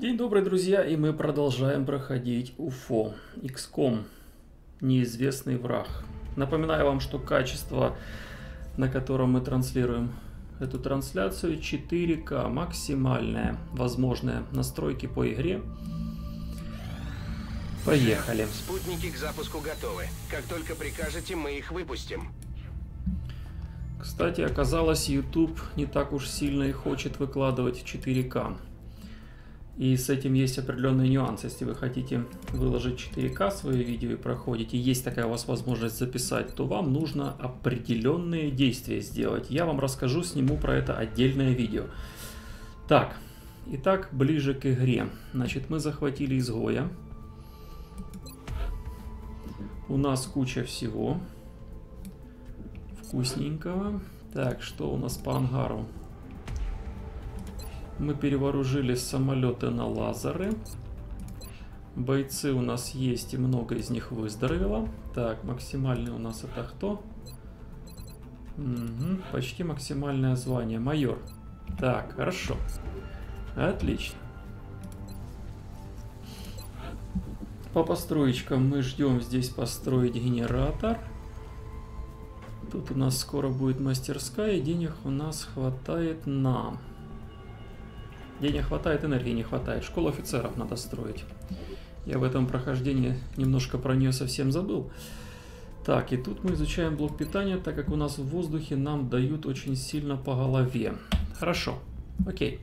День добрый, друзья, и мы продолжаем проходить УФО. XCOM. Неизвестный враг. Напоминаю вам, что качество, на котором мы транслируем эту трансляцию, 4К, максимальная возможная настройки по игре. Поехали. Спутники к запуску готовы. Как только прикажете, мы их выпустим. Кстати, оказалось, YouTube не так уж сильно и хочет выкладывать 4К. И с этим есть определенные нюансы. Если вы хотите выложить 4К свои видео и проходите, есть такая у вас возможность записать, то вам нужно определенные действия сделать. Я вам расскажу, сниму про это отдельное видео. Так, итак, ближе к игре. Значит, мы захватили изгоя. У нас куча всего вкусненького. Так, что у нас по ангару? Мы перевооружили самолеты на лазеры. Бойцы у нас есть, и много из них выздоровело. Так, максимальный у нас это кто? Угу, почти максимальное звание. Майор. Так, хорошо. Отлично. По построечкам мы ждем здесь построить генератор. Тут у нас скоро будет мастерская, и денег у нас хватает на... Денег хватает, энергии не хватает. Школу офицеров надо строить. Я в этом прохождении немножко про нее совсем забыл. Так, и тут мы изучаем блок питания, так как у нас в воздухе нам дают очень сильно по голове. Хорошо, окей.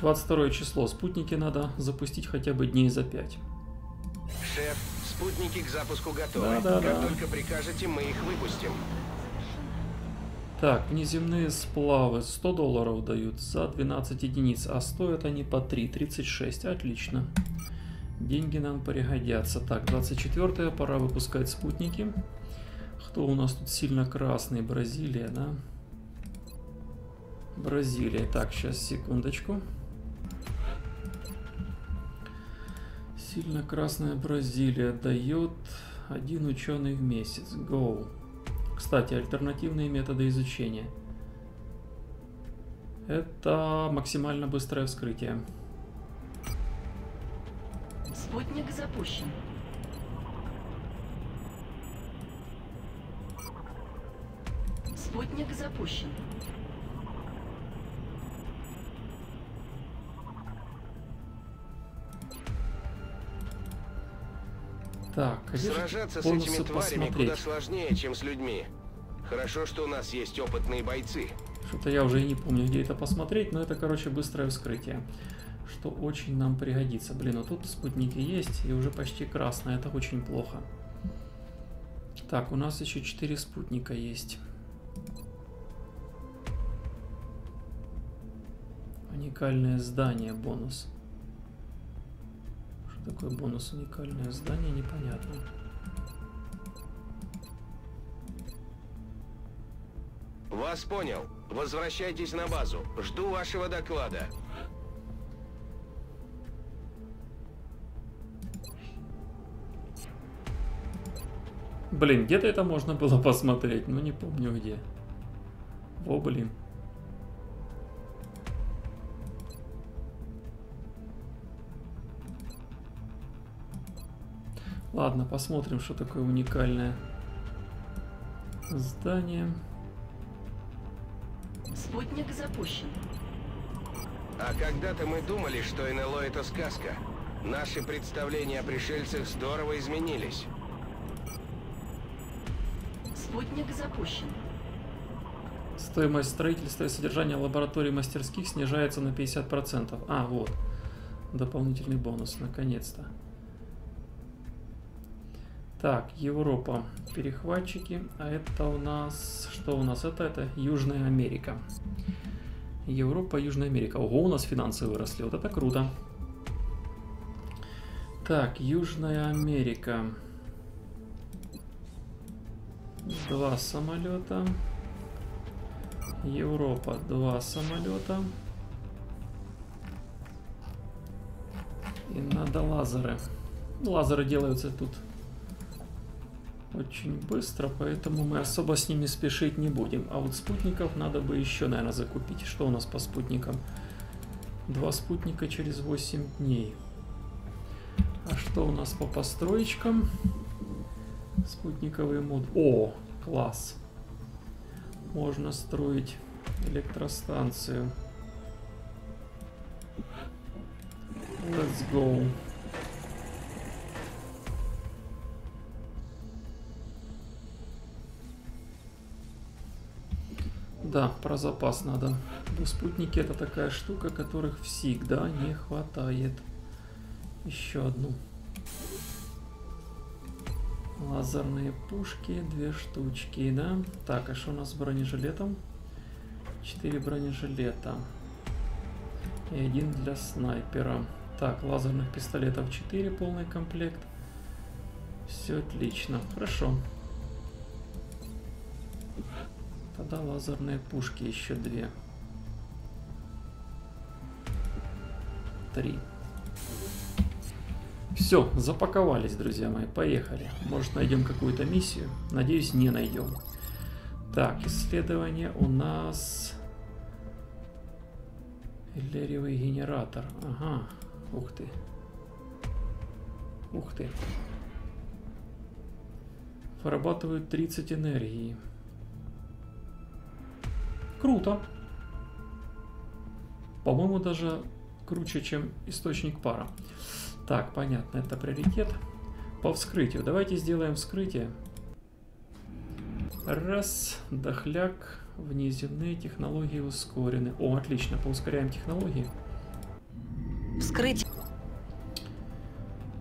22 число. Спутники надо запустить хотя бы дней за 5. Шеф, спутники к запуску готовы. Да, да, как да. только прикажете, мы их выпустим. Так, внеземные сплавы 100 долларов дают за 12 единиц, а стоят они по 3, 36. Отлично. Деньги нам пригодятся. Так, 24 пора выпускать спутники. Кто у нас тут сильно красный? Бразилия, да? Бразилия. Так, сейчас, секундочку. Сильно красная Бразилия дает один ученый в месяц. Go. Кстати, альтернативные методы изучения. Это максимально быстрое вскрытие. Спутник запущен. Спутник запущен. Так, а Сражаться с этими тварями посмотреть? куда сложнее, чем с людьми. Хорошо, что у нас есть опытные бойцы. Что-то я уже и не помню, где это посмотреть, но это, короче, быстрое вскрытие. Что очень нам пригодится. Блин, а тут спутники есть, и уже почти красное, это очень плохо. Так, у нас еще 4 спутника есть. Уникальное здание, бонус. Что такое бонус уникальное здание, непонятно. Вас понял. Возвращайтесь на базу. Жду вашего доклада. Блин, где-то это можно было посмотреть, но не помню где. О, блин. Ладно, посмотрим, что такое уникальное здание. Спутник запущен. А когда-то мы думали, что НЛО это сказка. Наши представления о пришельцах здорово изменились. Спутник запущен. Стоимость строительства и содержания лабораторий мастерских снижается на 50%. А, вот. Дополнительный бонус, наконец-то. Так, Европа. Перехватчики. А это у нас... Что у нас? Это, это Южная Америка. Европа, Южная Америка. Ого, у нас финансы выросли. Вот это круто. Так, Южная Америка. Два самолета. Европа, два самолета. И надо лазеры. Лазеры делаются тут очень быстро, поэтому мы особо с ними спешить не будем. А вот спутников надо бы еще, наверное, закупить. Что у нас по спутникам? Два спутника через 8 дней. А что у нас по построечкам? Спутниковый мод. О, класс. Можно строить электростанцию. Let's go. Да, про запас надо. Бо спутники это такая штука, которых всегда не хватает. Еще одну. Лазерные пушки, две штучки, да? Так, а что у нас с бронежилетом? Четыре бронежилета. И один для снайпера. Так, лазерных пистолетов 4, полный комплект. Все отлично. Хорошо. Тогда лазерные пушки еще две. Три. Все, запаковались, друзья мои, поехали. Может найдем какую-то миссию? Надеюсь, не найдем. Так, исследование у нас... Эллериевый генератор. Ага, ух ты. Ух ты. Вырабатывают 30 энергии. Круто. По-моему, даже круче, чем источник пара. Так, понятно, это приоритет. По вскрытию. Давайте сделаем вскрытие. Раз, дохляк, внеземные технологии ускорены. О, отлично, поускоряем технологии. Вскрыть.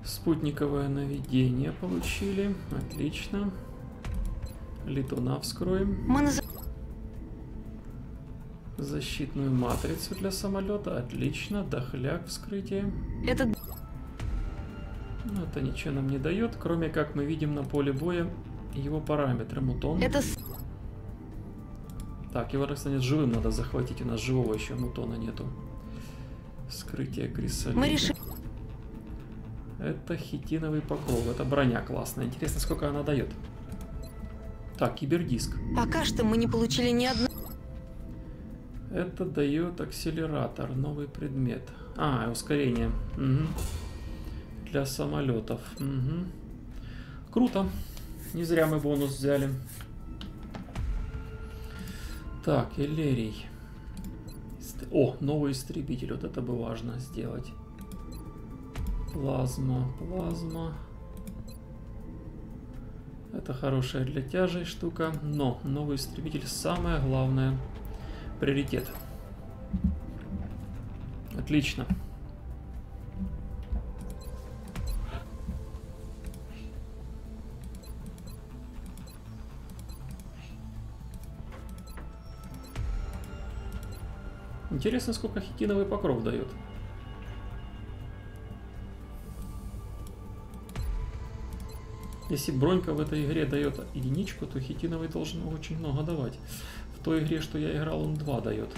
Спутниковое наведение получили. Отлично. Летуна вскроем. Мы наз... Защитную матрицу для самолета. Отлично. Дохляк вскрытие. Это Ну, это ничего нам не дает, кроме как мы видим на поле боя его параметры. Мутон. это Так, его, кстати, живым надо захватить. У нас живого еще мутона нету. Вскрытие крисолита. мы решили. Это хитиновый покров. Это броня классная. Интересно, сколько она дает. Так, кибердиск. Пока что мы не получили ни одной. Это дает акселератор, новый предмет. А, ускорение. Мгм. Для самолетов. Мгм. Круто. Не зря мы бонус взяли. Так, Элерий. О, новый истребитель. Вот это бы важно сделать. Плазма, плазма. Это хорошая для тяжей штука. Но новый истребитель самое главное. Приоритет. Отлично. Интересно, сколько хитиновый покров дает. Если бронька в этой игре дает единичку, то хитиновый должен очень много давать. В той игре, что я играл, он 2 дает.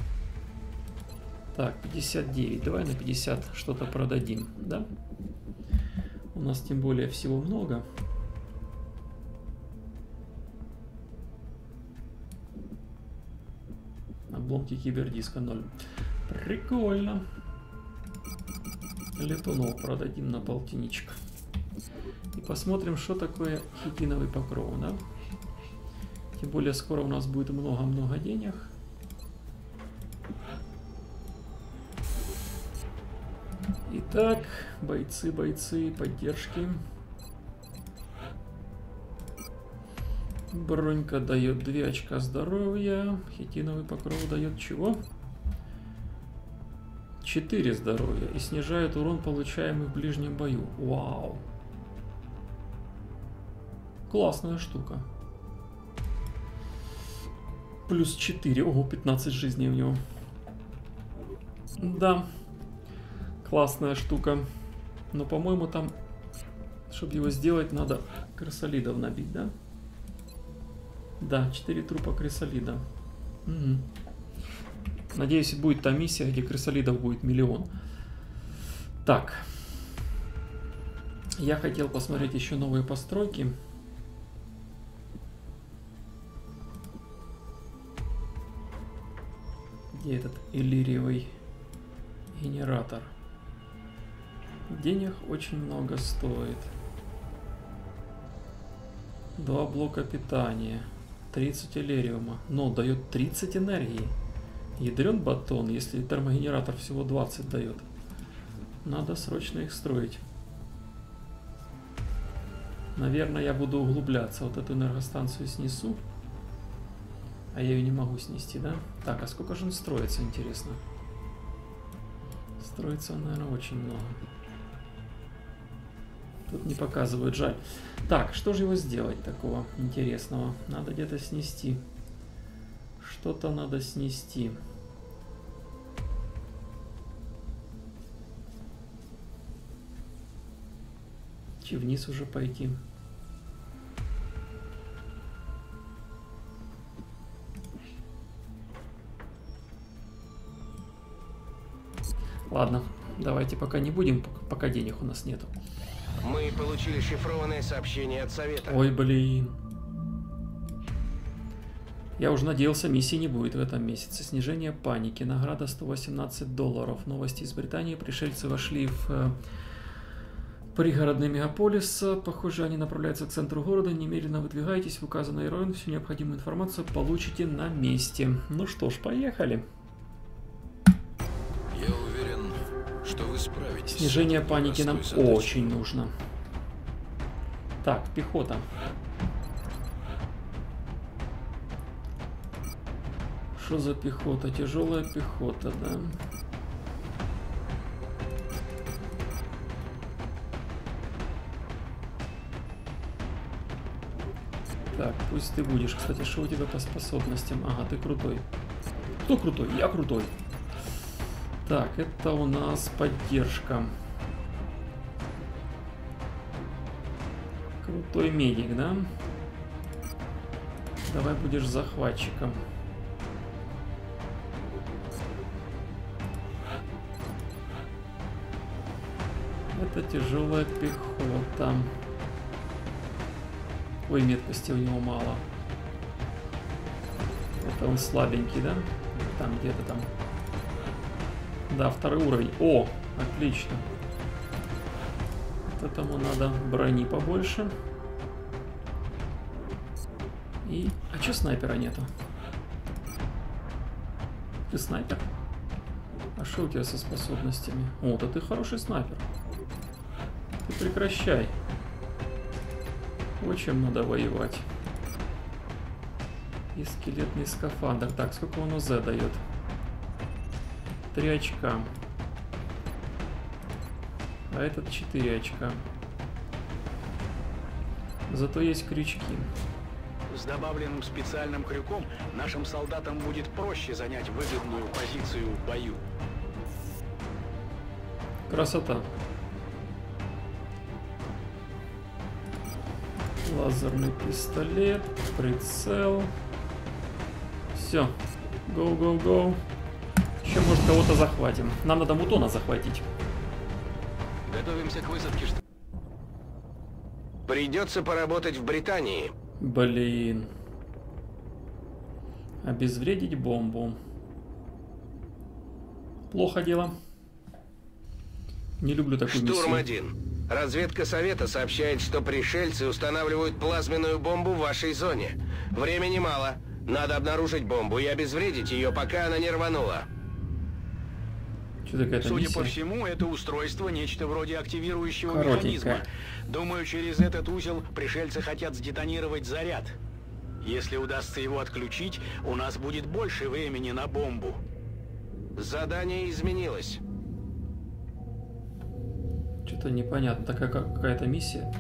Так, 59. Давай на 50 что-то продадим, да? У нас тем более всего много. Обломки кибердиска 0. Прикольно. Летунов продадим на полтинничек. И посмотрим, что такое хитиновый покров, да? Тем более скоро у нас будет много-много денег. Итак, бойцы, бойцы, поддержки. Бронька дает 2 очка здоровья. Хитиновый покров дает чего? 4 здоровья и снижает урон, получаемый в ближнем бою. Вау. Классная штука. Плюс 4. Ого, 15 жизней у него. Да. Классная штука. Но, по-моему, там, чтобы его сделать, надо крысолидов набить, да? Да, 4 трупа крысолида. Мгм. Надеюсь, будет та миссия, где крысолидов будет миллион. Так. Я хотел посмотреть еще новые постройки. Где этот иллириевый Генератор. Денег очень много стоит. Два блока питания. 30 элериума. Но дает 30 энергии. Ядрен батон, если термогенератор всего 20 дает. Надо срочно их строить. Наверное, я буду углубляться. Вот эту энергостанцию снесу. А я ее не могу снести, да? Так, а сколько же он строится, интересно? Строится наверное, очень много. Тут не показывают, жаль. Так, что же его сделать такого интересного? Надо где-то снести. Что-то надо снести. Чи вниз уже пойти? Ладно, давайте пока не будем, пок- пока денег у нас нету. Мы получили шифрованное сообщение от Совета. Ой, блин. Я уже надеялся, миссии не будет в этом месяце. Снижение паники. Награда 118 долларов. Новости из Британии. Пришельцы вошли в э, пригородный мегаполис. Похоже, они направляются к центру города. Немедленно выдвигайтесь в указанный район. Всю необходимую информацию получите на месте. Ну что ж, поехали. Я Снижение паники нам задачей. очень нужно. Так, пехота. Что за пехота? Тяжелая пехота, да. Так, пусть ты будешь. Кстати, что у тебя по способностям? Ага, ты крутой. Кто крутой? Я крутой. Так, это у нас поддержка. Крутой медик, да? Давай будешь захватчиком. Это тяжелая пехота. Ой, меткости у него мало. Это он слабенький, да? Там где-то там. Да, второй уровень. О, отлично. Этому надо брони побольше. И... А чё снайпера нету? Ты снайпер? А что у тебя со способностями? О, да ты хороший снайпер. Ты прекращай. Вот чем надо воевать. И скелетный скафандр. Так, сколько он УЗ дает? Три очка. А этот 4 очка. Зато есть крючки. С добавленным специальным крюком нашим солдатам будет проще занять выгодную позицию в бою. Красота. Лазерный пистолет, прицел. Все. Go, go, go. Еще, может, кого-то захватим. Нам надо мутона захватить. Готовимся к высадке. Придется поработать в Британии. Блин. Обезвредить бомбу. Плохо дело. Не люблю такую Штурм миссию. 1. Разведка Совета сообщает, что пришельцы устанавливают плазменную бомбу в вашей зоне. Времени мало. Надо обнаружить бомбу и обезвредить ее, пока она не рванула. Что Судя миссия? по всему, это устройство нечто вроде активирующего механизма. Думаю, через этот узел пришельцы хотят сдетонировать заряд. Если удастся его отключить, у нас будет больше времени на бомбу. Задание изменилось. Что-то непонятно. Такая как- какая-то миссия.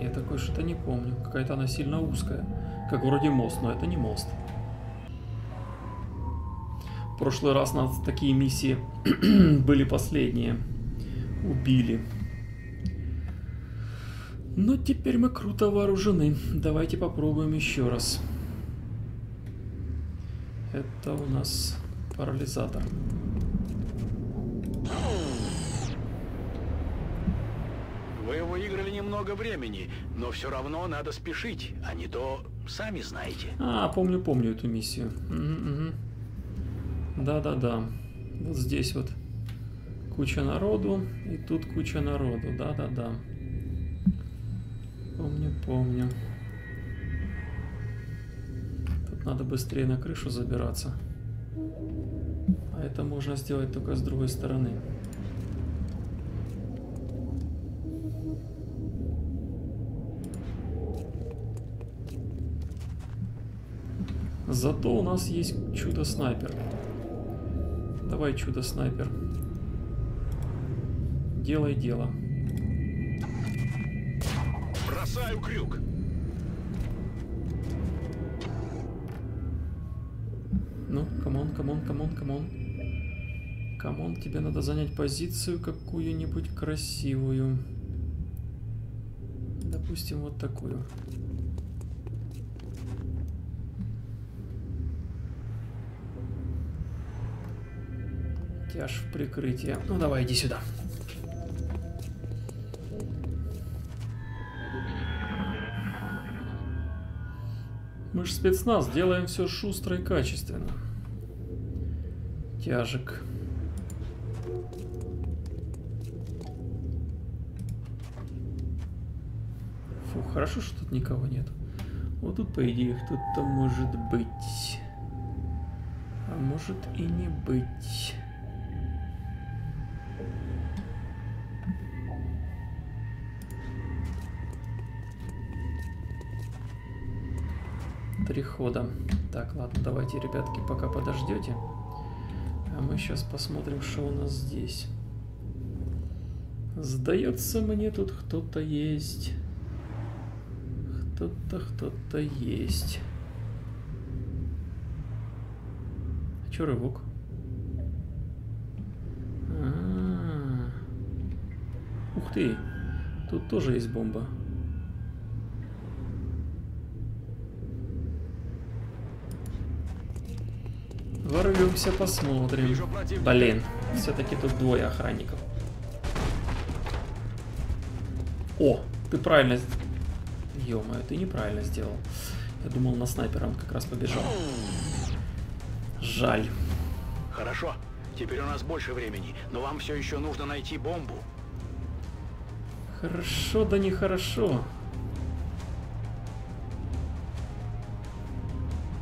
Я такой что-то не помню. Какая-то она сильно узкая. Как вроде мост, но это не мост. В прошлый раз нас такие миссии были последние. Убили. Но теперь мы круто вооружены. Давайте попробуем еще раз. Это у нас парализатор. Вы выиграли немного времени, но все равно надо спешить, а не то сами знаете. А, помню, помню эту миссию. Мгм, мгм. Да-да-да. Вот здесь вот куча народу, и тут куча народу. Да-да-да. Помню, помню. Тут надо быстрее на крышу забираться. А это можно сделать только с другой стороны. Зато у нас есть чудо-снайпер. Давай, чудо-снайпер. Делай дело. Бросаю крюк. Ну, камон, камон, камон, камон. Камон, тебе надо занять позицию какую-нибудь красивую. Допустим, вот такую. Тяж в прикрытие. Ну давай, иди сюда. Мы же спецназ, делаем все шустро и качественно. Тяжек. Фу, хорошо, что тут никого нет. Вот тут, по идее, кто-то может быть. А может и не быть. Три хода. Так, ладно, давайте, ребятки, пока подождете. А мы сейчас посмотрим, что у нас здесь. Сдается мне тут кто-то есть. Кто-то, кто-то есть. А чё рывок? А -а -а. Ух ты, тут тоже есть бомба. Ворвемся, посмотрим. Блин, все-таки тут двое охранников. О, ты правильно... ё ты неправильно сделал. Я думал, на снайпера он как раз побежал. Жаль. Хорошо. Теперь у нас больше времени, но вам все еще нужно найти бомбу. Хорошо, да нехорошо.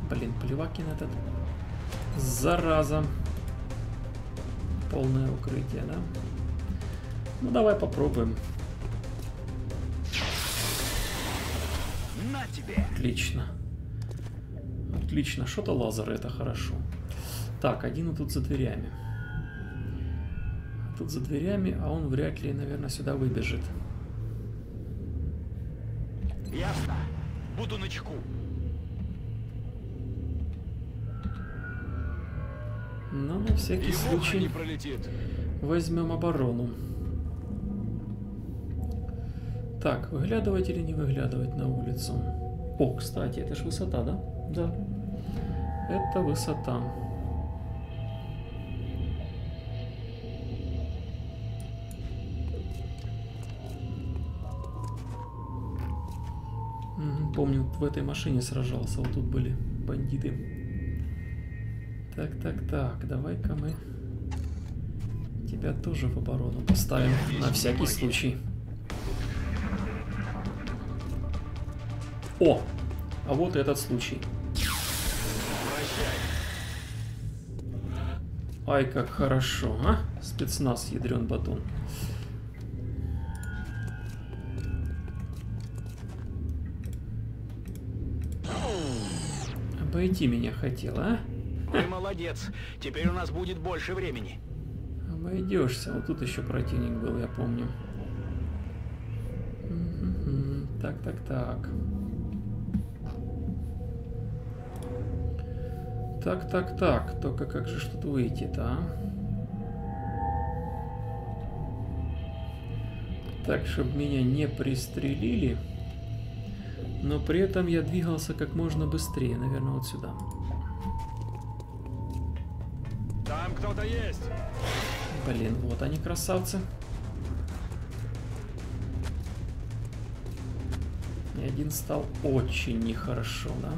Блин, Плевакин этот. Зараза. Полное укрытие, да? Ну давай попробуем. На тебе! Отлично. Отлично. Что-то лазеры, это хорошо. Так, один тут за дверями. Тут за дверями, а он вряд ли, наверное, сюда выбежит. Ясно. Буду на чеку. Но на всякий случай возьмем оборону. Так, выглядывать или не выглядывать на улицу? О, кстати, это ж высота, да? Да. Это высота. Помню, в этой машине сражался, вот тут были бандиты. Так, так, так, давай-ка мы тебя тоже в оборону поставим на всякий случай. О, а вот и этот случай. Ай, как хорошо, а? Спецназ, ядрен батон. Обойти меня хотела, а? Молодец. Теперь у нас будет больше времени. Обойдешься. Вот тут еще противник был, я помню. Так, так, так. Так, так, так. Только как же что-то выйти-то, а? Так, чтобы меня не пристрелили. Но при этом я двигался как можно быстрее. Наверное, вот сюда. Там кто-то есть. Блин, вот они красавцы. И один стал очень нехорошо, да?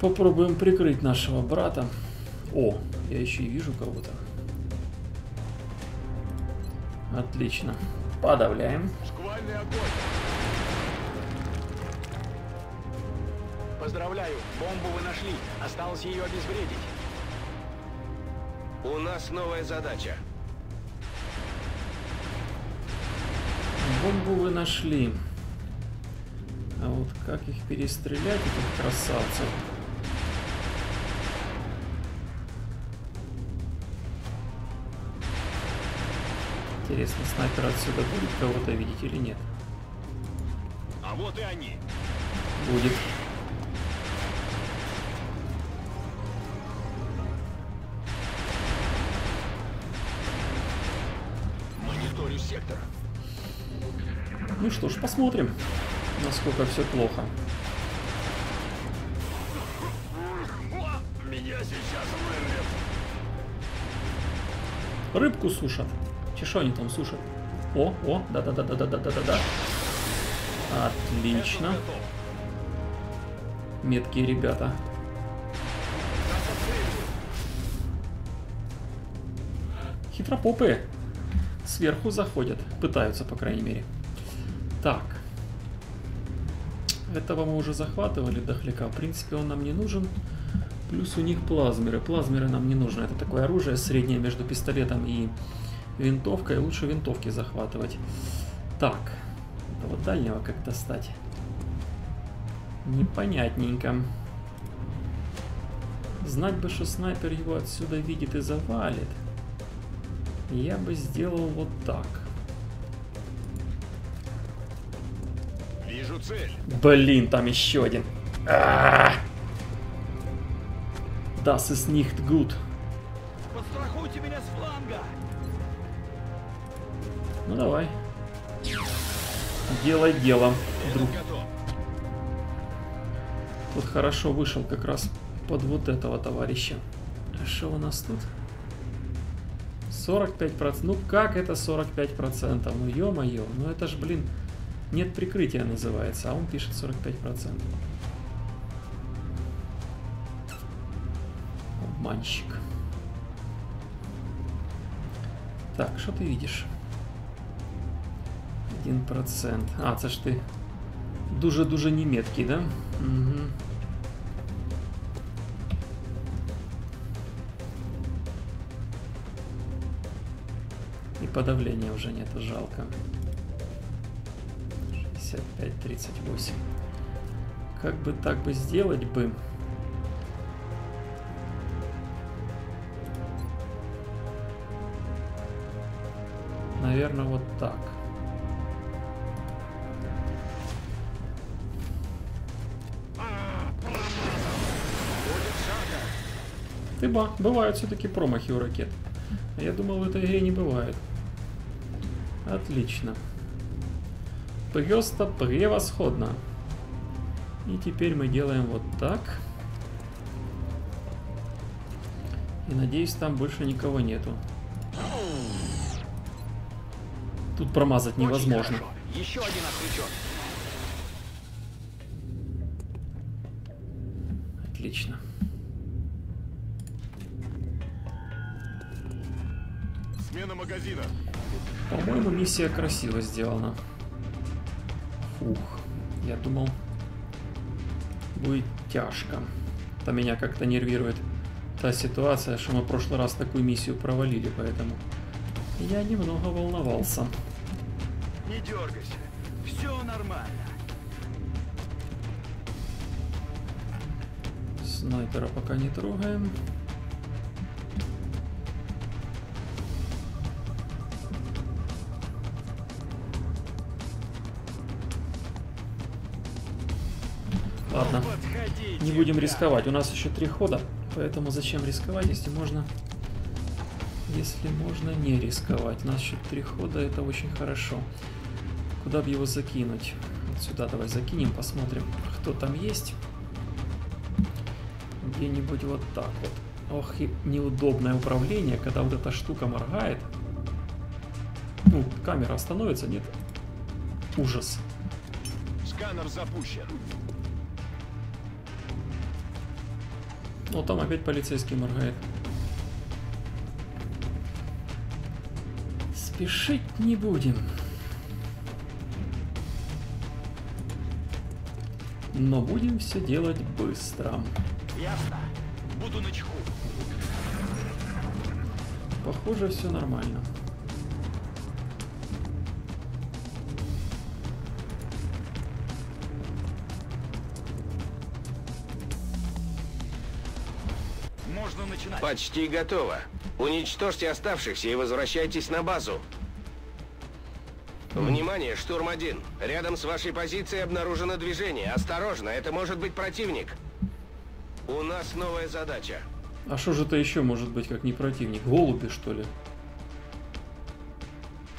Попробуем прикрыть нашего брата. О, я еще и вижу кого-то. Отлично. Подавляем. Шквальный огонь. Поздравляю, бомбу вы нашли. Осталось ее обезвредить. У нас новая задача. Бомбу вы нашли. А вот как их перестрелять, этих красавцев? Интересно, снайпер отсюда будет кого-то видеть или нет? А вот и они. Будет. Мониторю сектор. Ну что ж, посмотрим, насколько все плохо. Меня сейчас вырвет. Рыбку сушат. Че шо они там сушат? О, о, да-да-да-да-да-да-да-да. Отлично. Меткие ребята. Хитропопы сверху заходят. Пытаются, по крайней мере. Так. Этого мы уже захватывали, дохляка. В принципе, он нам не нужен. Плюс у них плазмеры. Плазмеры нам не нужны. Это такое оружие среднее между пистолетом и винтовкой. Лучше винтовки захватывать. Так. Этого дальнего как достать? Непонятненько. Знать бы, что снайпер его отсюда видит и завалит. Я бы сделал вот так. Вижу цель. Блин, там еще один. А! Das ist nicht gut. Подстрахуйте меня с фланга. Ну давай. Делай дело, друг. Тут хорошо вышел как раз под вот этого товарища. А Что у нас тут? 45%. Ну как это 45%? Ну ё-моё, ну это ж, блин, нет прикрытия называется, а он пишет 45%. Обманщик. Так, что ты видишь? 1%. А, це ж ти дуже-дуже неметкий, да? Угу. И подавления уже нету, жалко. 65-38. Как бы так бы сделать бы? Наверное, вот так. Ба, бывают все-таки промахи у ракет. Я думал, в этой игре не бывает. Отлично. Просто превосходно. И теперь мы делаем вот так. И надеюсь, там больше никого нету. Тут промазать невозможно. Еще один отвлечен. Отлично. Магазина. По-моему, миссия красиво сделана. Фух, я думал, будет тяжко. Это меня как-то нервирует та ситуация, что мы в прошлый раз такую миссию провалили, поэтому я немного волновался. Не дергайся. Все нормально. Снайпера пока не трогаем. Ладно, не будем рисковать. У нас еще три хода, поэтому зачем рисковать, если можно... Если можно не рисковать. У нас еще три хода, это очень хорошо. Куда бы его закинуть? Вот сюда давай закинем, посмотрим, кто там есть. где-нибудь вот так вот. Ох, и неудобное управление, когда вот эта штука моргает. Ну, камера остановится, нет? Ужас. Сканер запущен. Ну, там опять полицейский моргает. Спешить не будем. Но будем все делать быстро. Ясно. Буду на чеку. Похоже, все нормально. Почти готово. Уничтожьте оставшихся и возвращайтесь на базу. Внимание, штурм один. Рядом с вашей позицией обнаружено движение. Осторожно, это может быть противник. У нас новая задача. А что же это еще может быть, как не противник? Голуби, что ли?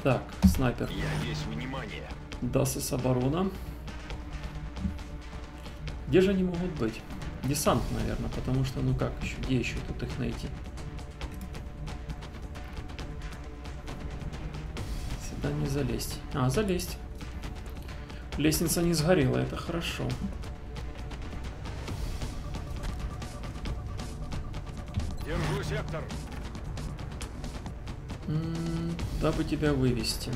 Так, снайпер. Я весь внимание. Дасыс оборона. Где же они могут быть? Десант, наверное, потому что, ну как еще, где еще тут их найти? Сюда не залезть. А, залезть. Лестница не сгорела, это хорошо. Держу сектор. М, Дабы тебя вывести.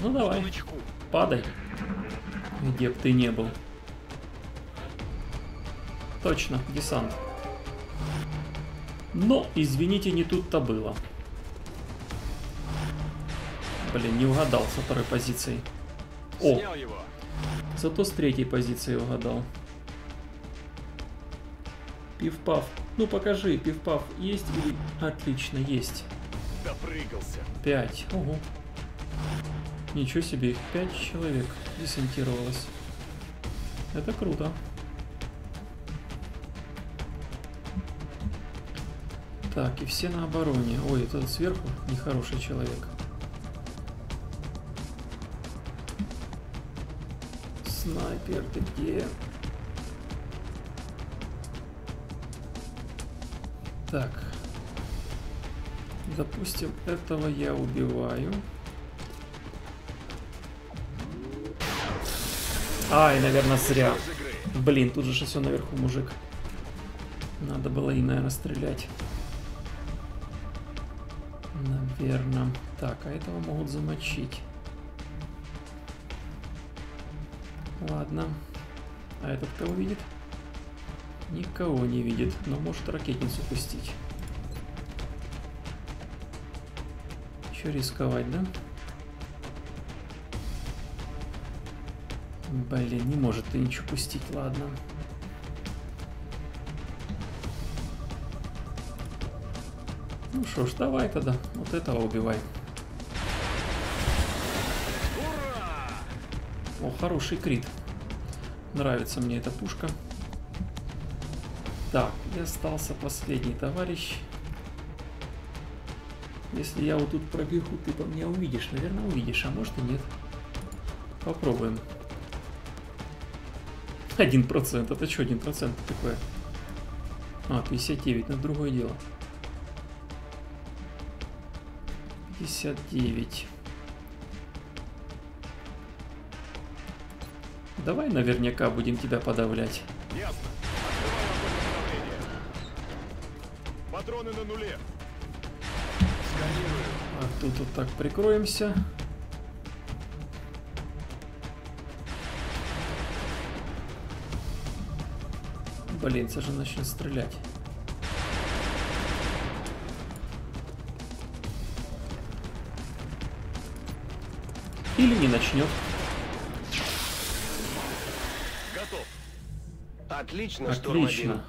Ну давай, падай. Где б ты не был. Точно, десант. Но, извините, не тут-то было. Блин, не угадал со второй позицией. О, зато с третьей позиции угадал. Пив-паф. Ну покажи, пив-паф есть или... Отлично, есть. Допрыгался. Пять. Ого. Ничего себе, их пять человек десантировалось. Это круто. Так, и все на обороне. Ой, это сверху нехороший человек. Снайпер, ты где? Так. Допустим, этого я убиваю. Ай, наверное, зря. Блин, тут же все наверху, мужик. Надо было им, наверное, стрелять. Наверное. Так, а этого могут замочить. Ладно. А этот кого видит? Никого не видит, но может ракетницу пустить. Еще рисковать, да? Блин, не может ты ничего пустить, ладно. Ну что ж, давай тогда, вот этого убивай. О, хороший крит. Нравится мне эта пушка. Так, и остался последний товарищ. Если я вот тут пробегу, ты по мне увидишь. Наверное, увидишь, а может и нет. Попробуем. Один процент. Это что, один процент такое? А, 59, но другое дело. 59. Давай наверняка будем тебя подавлять. Ясно. На. Патроны на нуле. Сканирую. А тут вот так прикроемся. Блин, же начнет стрелять. Или не начнет. Готов. Отлично, Отлично.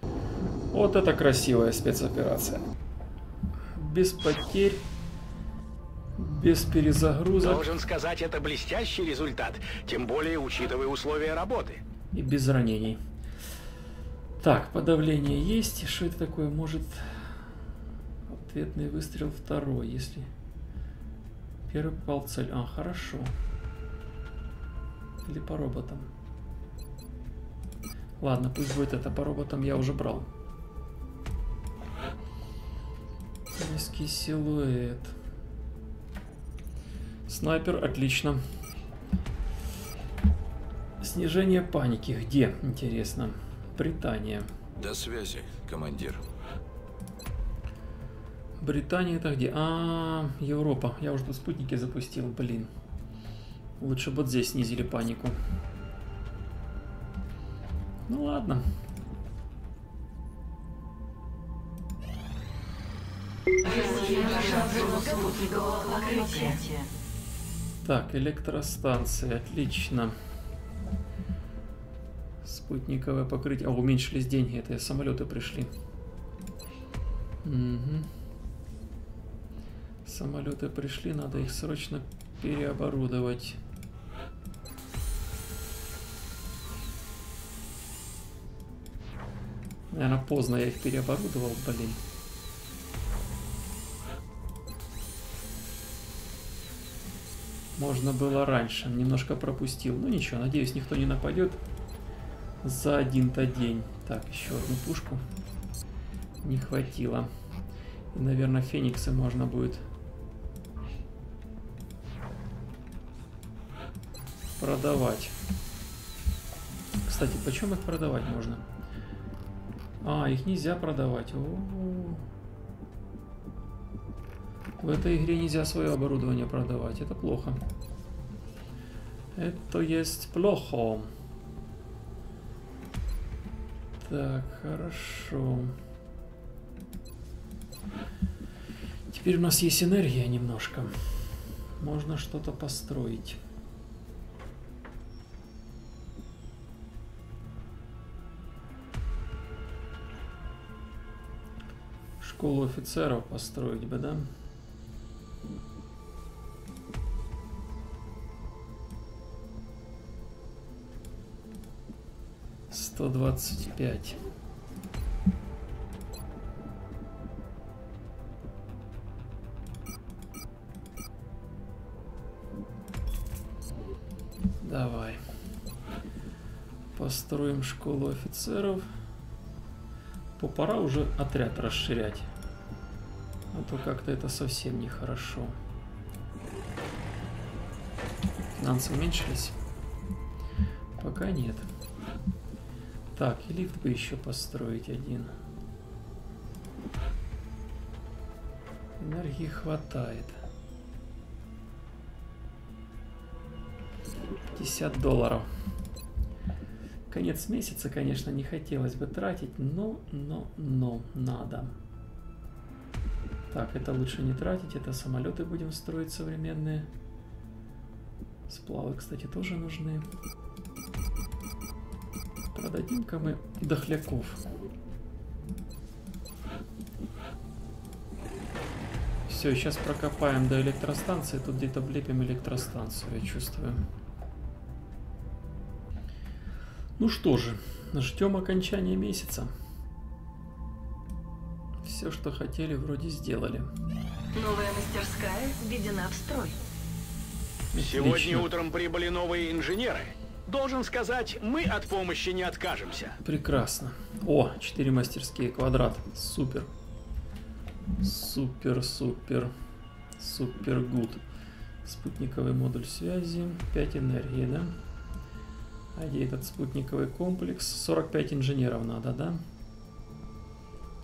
Вот это красивая спецоперация. Без потерь, без перезагрузок Должен сказать, это блестящий результат, тем более учитывая условия работы. и без ранений. Так, подавление есть. Что это такое? Может ответный выстрел второй, если... Первый попал в цель. А, хорошо. Или по роботам. Ладно, пусть будет это по роботам я уже брал. Низкий силуэт. Снайпер, отлично. Снижение паники. Где? Интересно. Британия. До связи, командир. Британия это где? А, Европа. Я уже тут спутники запустил, блин. Лучше бы вот здесь снизили панику. Ну ладно. Так, электростанции, отлично. Спутниковое покрытие. О, уменьшились деньги, это самолеты пришли. Угу. Самолеты пришли, надо их срочно переоборудовать. Наверное, поздно я их переоборудовал, блин. Можно было раньше, немножко пропустил. Ну ничего, надеюсь, никто не нападет за один-то день. Так, еще одну пушку не хватило. И, наверное, фениксы можно будет продавать. Кстати, почем их продавать можно? А, их нельзя продавать. О -о -о. В этой игре нельзя свое оборудование продавать. Это плохо. Это есть плохо. Так, хорошо. Теперь у нас есть энергия немножко. Можно что-то построить. Школу офицеров построить бы, да? 125. Давай. Построим школу офицеров. Пора уже отряд расширять. А то как-то это совсем нехорошо. Финансы уменьшились? Пока нет. Так, лифт бы еще построить один. Энергии хватает. 50 долларов. Конец месяца, конечно, не хотелось бы тратить, но, но, но надо. Так, это лучше не тратить, это самолеты будем строить современные. Сплавы, кстати, тоже нужны. Продадим-ка мы дохляков. Все, сейчас прокопаем до электростанции. Тут где-то влепим электростанцию, я чувствую. Ну что же, ждем окончания месяца. Все, что хотели, вроде сделали. Новая мастерская введена в строй. Сегодня Отлично. утром прибыли новые инженеры. Должен сказать, мы от помощи не откажемся. Прекрасно. О, 4 мастерские квадрат. Супер. Супер, супер. Супер гуд. Спутниковый модуль связи. 5 энергии, да? А где этот спутниковый комплекс? 45 инженеров надо, да?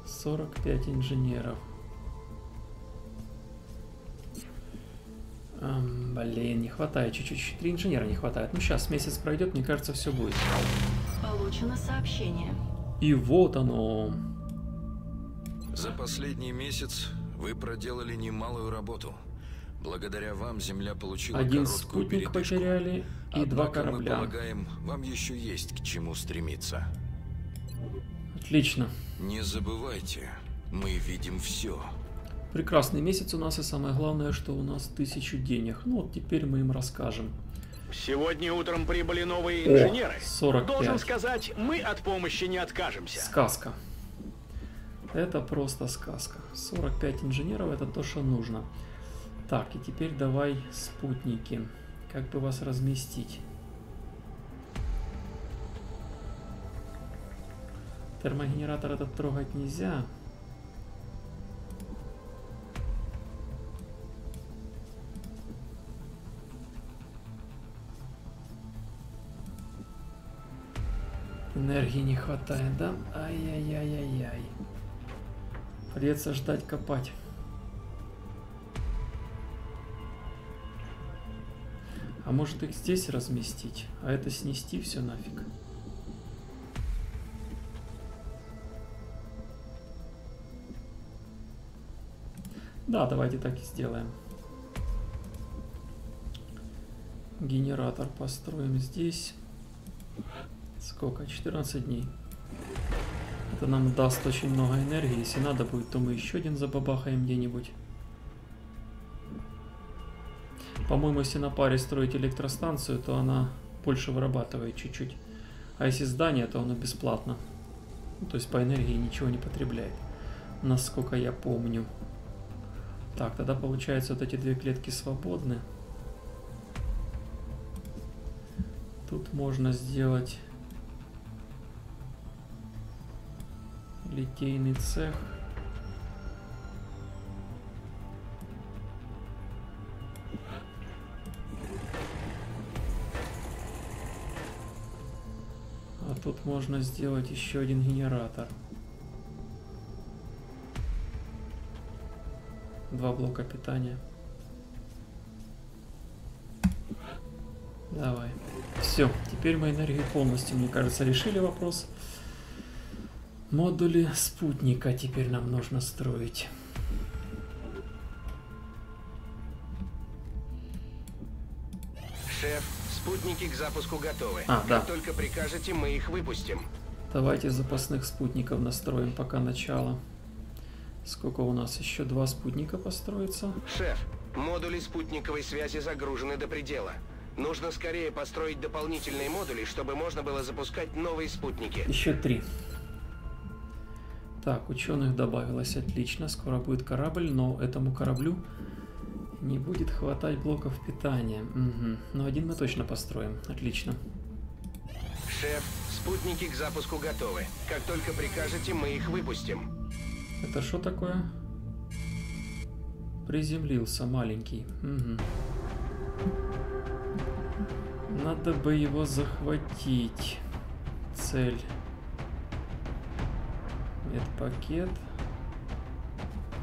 45 инженеров. Блин, не хватает чуть-чуть. Три инженера не хватает. Ну, сейчас месяц пройдет, мне кажется, все будет. Получено сообщение. И вот оно. За последний месяц вы проделали немалую работу. Благодаря вам Земля получила Один короткую спутник передышку. потеряли и два Однако мы корабля. полагаем, вам еще есть к чему стремиться. Отлично. Не забывайте, мы видим все. Прекрасный месяц у нас, и самое главное, что у нас тысячу денег. Ну вот теперь мы им расскажем. Сегодня утром прибыли новые О, инженеры. 45. Должен сказать, мы от помощи не откажемся. Сказка. Это просто сказка. 45 инженеров это то, что нужно. Так, и теперь давай спутники. Как бы вас разместить? Термогенератор этот трогать нельзя. Энергии не хватает, да? Ай-яй-яй-яй-яй. Придется ждать копать. А может их здесь разместить, а это снести все нафиг. Да, давайте так и сделаем. Генератор построим здесь. Сколько? 14 дней. Это нам даст очень много энергии. Если надо будет, то мы еще один забабахаем где-нибудь. По-моему, если на паре строить электростанцию, то она больше вырабатывает чуть-чуть. А если здание, то оно бесплатно. Ну, то есть по энергии ничего не потребляет. Насколько я помню. Так, тогда получается вот эти две клетки свободны. Тут можно сделать литейный цех. А тут можно сделать еще один генератор. Два блока питания. Давай. Все, теперь мы энергию полностью, мне кажется, решили вопрос. Модули спутника теперь нам нужно строить. Шеф, спутники к запуску готовы. А, как да. только прикажете, мы их выпустим. Давайте запасных спутников настроим пока начало. Сколько у нас? Еще два спутника построится. Шеф, модули спутниковой связи загружены до предела. Нужно скорее построить дополнительные модули, чтобы можно было запускать новые спутники. Еще три. Так, ученых добавилось, отлично. Скоро будет корабль, но этому кораблю не будет хватать блоков питания. Мгм. Но один мы точно построим. Отлично. Шеф, спутники к запуску готовы. Как только прикажете, мы их выпустим. Это что такое? Приземлился маленький. Мгм. Надо бы его захватить. Цель. Медпакет.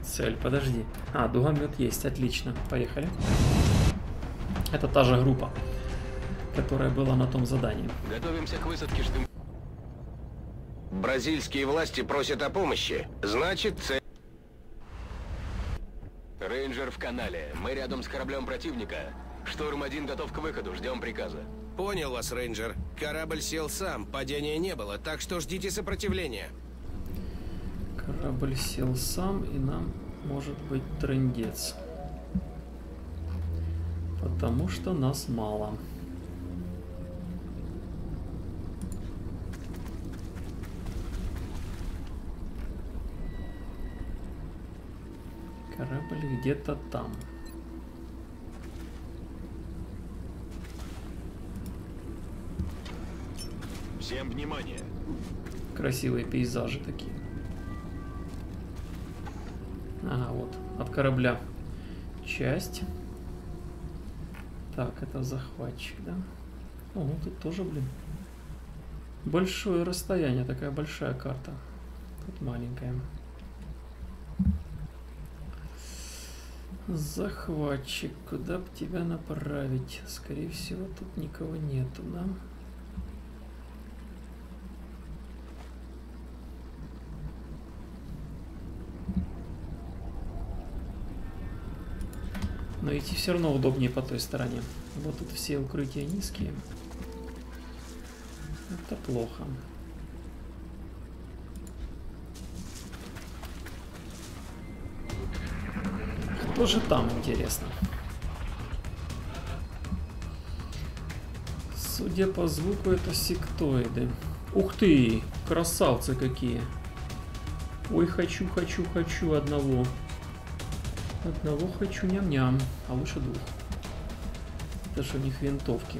Цель, подожди. А, дугомет есть, отлично. Поехали. Это та же группа, которая была на том задании. Готовимся к высадке, ждем. Бразильские власти просят о помощи. Значит, цель... Рейнджер в канале. Мы рядом с кораблем противника. Шторм-1 готов к выходу, ждем приказа. Понял вас, рейнджер. Корабль сел сам, падения не было, так что ждите сопротивления. Корабль сел сам, и нам может быть трындец. Потому что нас мало. Корабль где-то там. Всем внимание. Красивые пейзажи такие. Ага, вот, от корабля часть. Так, это захватчик, да? О, ну тут тоже, блин. Большое расстояние, такая большая карта. Тут маленькая. Захватчик, куда бы тебя направить? Скорее всего, тут никого нету, да? Но идти все равно удобнее по той стороне. Вот тут все укрытия низкие. Это плохо. Кто же там, интересно? Судя по звуку, это сектоиды. Ух ты, красавцы какие. Ой, хочу, хочу, хочу одного. Одного хочу ням-ням, а лучше двух. Это же у них винтовки.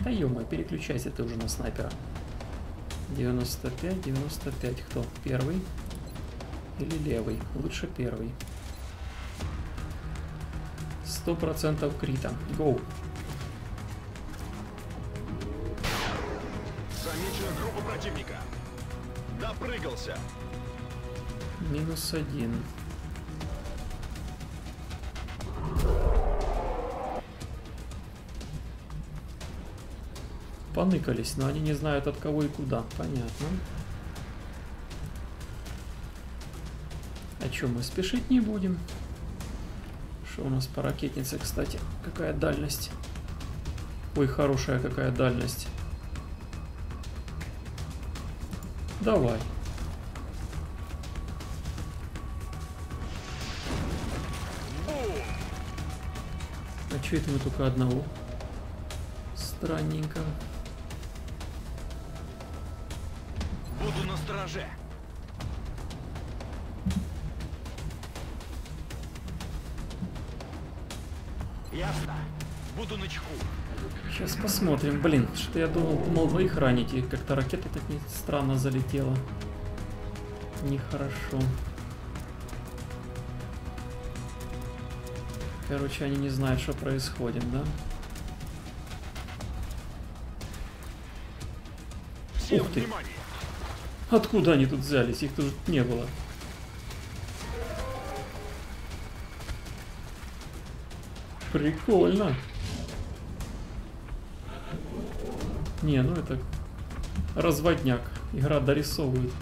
Да ё переключайся ты уже на снайпера. 95, 95. Кто? Первый или левый? Лучше первый. Сто процентов крита. Гоу. Замечена группа противника. Допрыгался. Минус один. Поныкались, но они не знают от кого и куда. Понятно. А что, мы спешить не будем? Что у нас по ракетнице, кстати? Какая дальность? Ой, хорошая какая дальность. Давай. А что это мы только одного? Странненько. Страже. Ясно. Буду на чеку. Сейчас посмотрим. Блин, что я думал, думал двоих ранить, и как-то ракета так не странно залетела. Нехорошо. Короче, они не знают, что происходит, да? Всем Ух ты. внимание. Откуда они тут взялись? Их тут не было. Прикольно. Не, ну это разводняк. Игра дорисовывает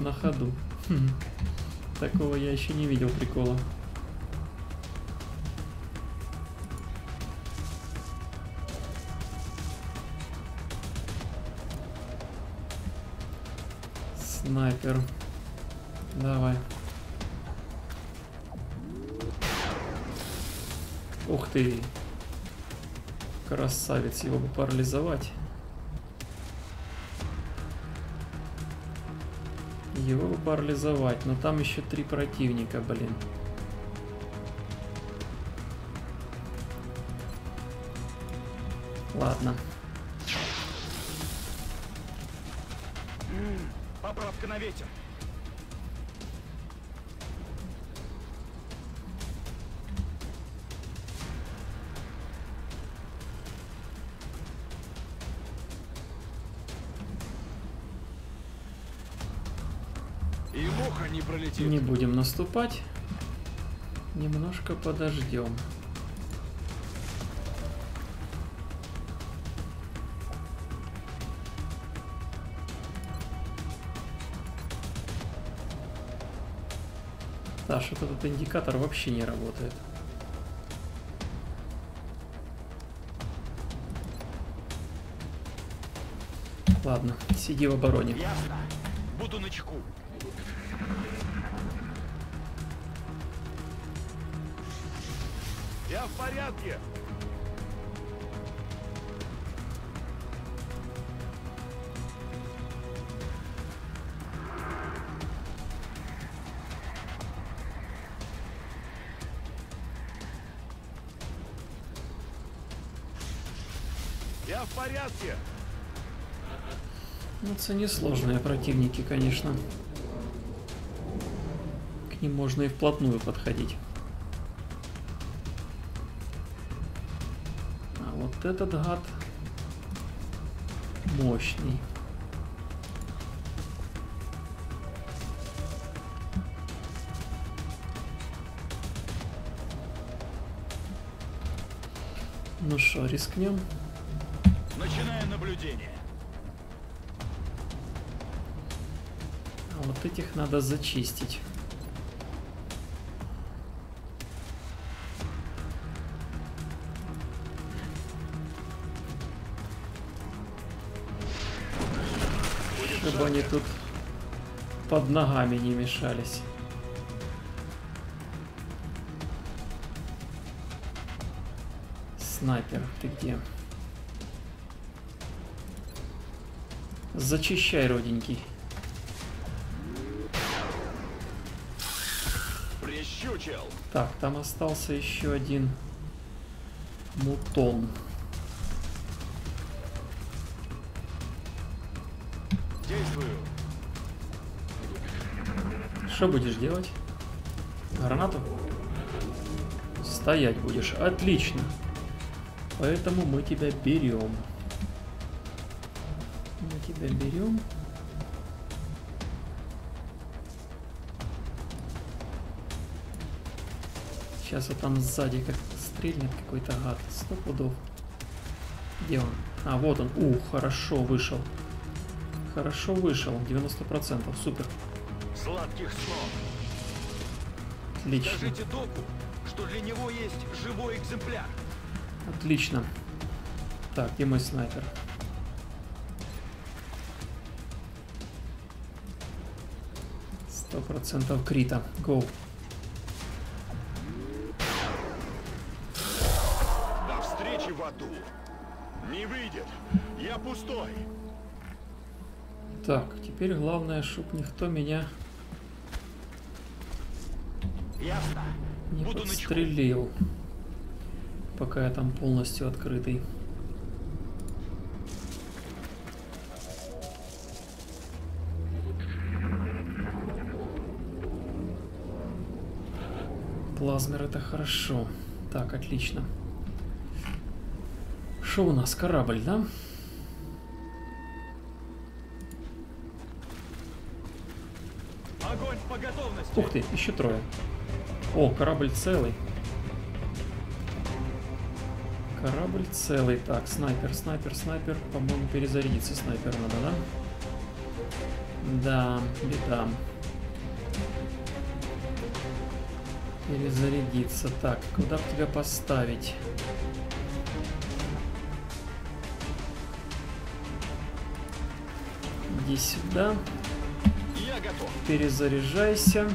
на ходу. Хм. Такого я еще не видел прикола. Снайпер. Давай. Ух ты. Красавец, его бы парализовать. Его бы парализовать, но там еще три противника, блин. Ладно. Муха не будем наступать. Немножко подождем. Да, что-то этот индикатор вообще не работает. Ладно, сиди в обороне. Ясно. Буду на чеку. В порядке. Я в порядке. Ну, это несложные противники, конечно. К ним можно и вплотную подходить. Вот этот гад мощный. Ну что, рискнем? Начинаем наблюдение. А вот этих надо зачистить. Под ногами не мешались. Снайпер, ты где? Зачищай, роденький. Прищу. скучал. Так, там остался еще один мутон. Что будешь делать? Гранату? Стоять будешь. Отлично. Поэтому мы тебя берем. Мы тебя берем. Сейчас вот там сзади как стрельнет какой-то гад. Сто пудов. Где он? А, вот он. Ух, хорошо вышел. Хорошо вышел. 90%. Супер. Сладких снов. Отлично. Скажите доку, что для него есть живой экземпляр. Отлично. Так, где мой снайпер? Сто процентов крита. Гоу. До встречи в аду. Не выйдет. Я пустой. Так, теперь главное, чтоб никто меня подстрелил. Пока я там полностью открытый. Плазмер это хорошо. Так, отлично. Что у нас? Корабль, да? Огонь по готовности. Ух ты, еще трое. О, корабль целый. Корабль целый. Так, снайпер, снайпер, снайпер. По-моему, перезарядиться снайпер надо, да? Да, беда. Перезарядиться. Так, куда бы тебя поставить? Иди сюда. Я готов. Перезаряжайся.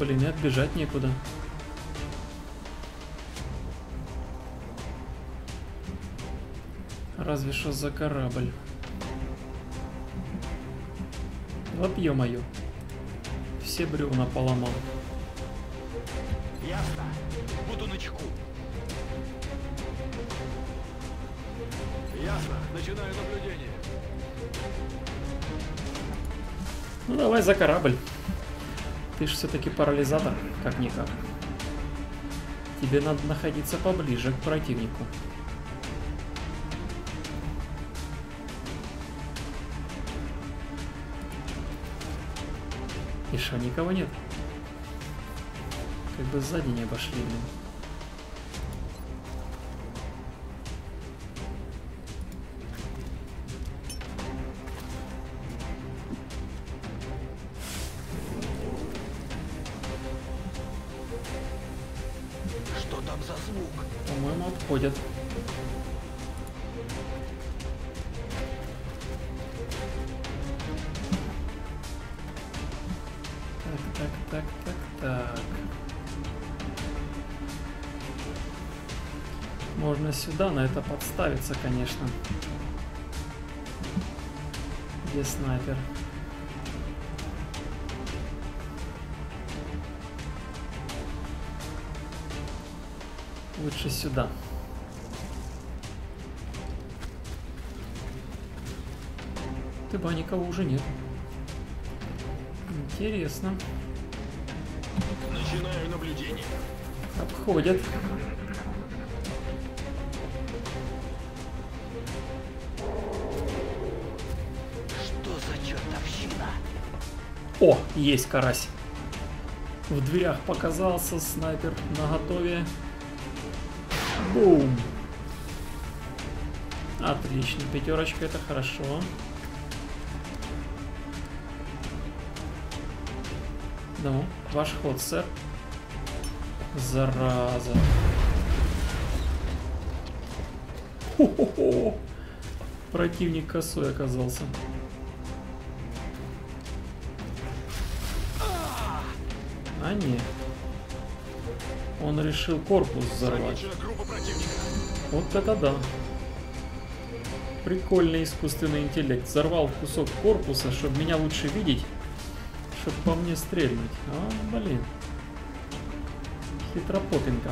Блин, и отбежать некуда. Разве что за корабль. Вот ё-моё. Все бревна поломал. Ясно. Буду на чеку. Ясно. Начинаю наблюдение. Ну давай за корабль. Ты ж все-таки парализатор, как-никак. Тебе надо находиться поближе к противнику. И что, никого нет? Как бы сзади не обошли, блин. Подставиться, конечно. Где снайпер? Лучше сюда. Ты ба, никого уже нет. Интересно. Начинаю наблюдение. Обходят. О, есть карась. В дверях показался снайпер на готове. Бум. Отлично, пятерочка, это хорошо. Ну, ваш ход, сэр. Зараза. Хо-хо-хо. Противник косой оказался. Решил корпус взорвать. Вот это да. Прикольный искусственный интеллект. Взорвал кусок корпуса, чтобы меня лучше видеть, чтобы по мне стрельнуть. А, блин. Хитропопенко.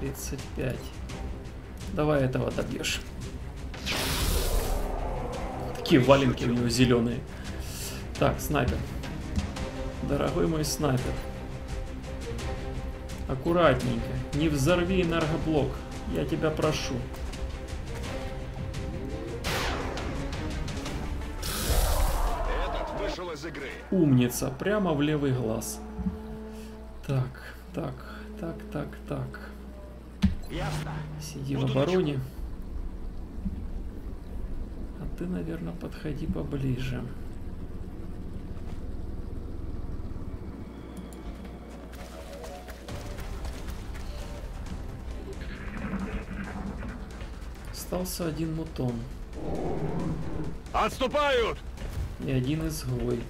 35. Давай этого добьешь. Такие валенки у него зеленые. Так, снайпер. Дорогой мой снайпер. Аккуратненько. Не взорви энергоблок. Я тебя прошу. Умница. Прямо в левый глаз. Так, так, так, так, так. Ясно. Сиди в Буду обороне. А ты, наверное, подходи поближе. Остался один мутон Отступают! и один изгой.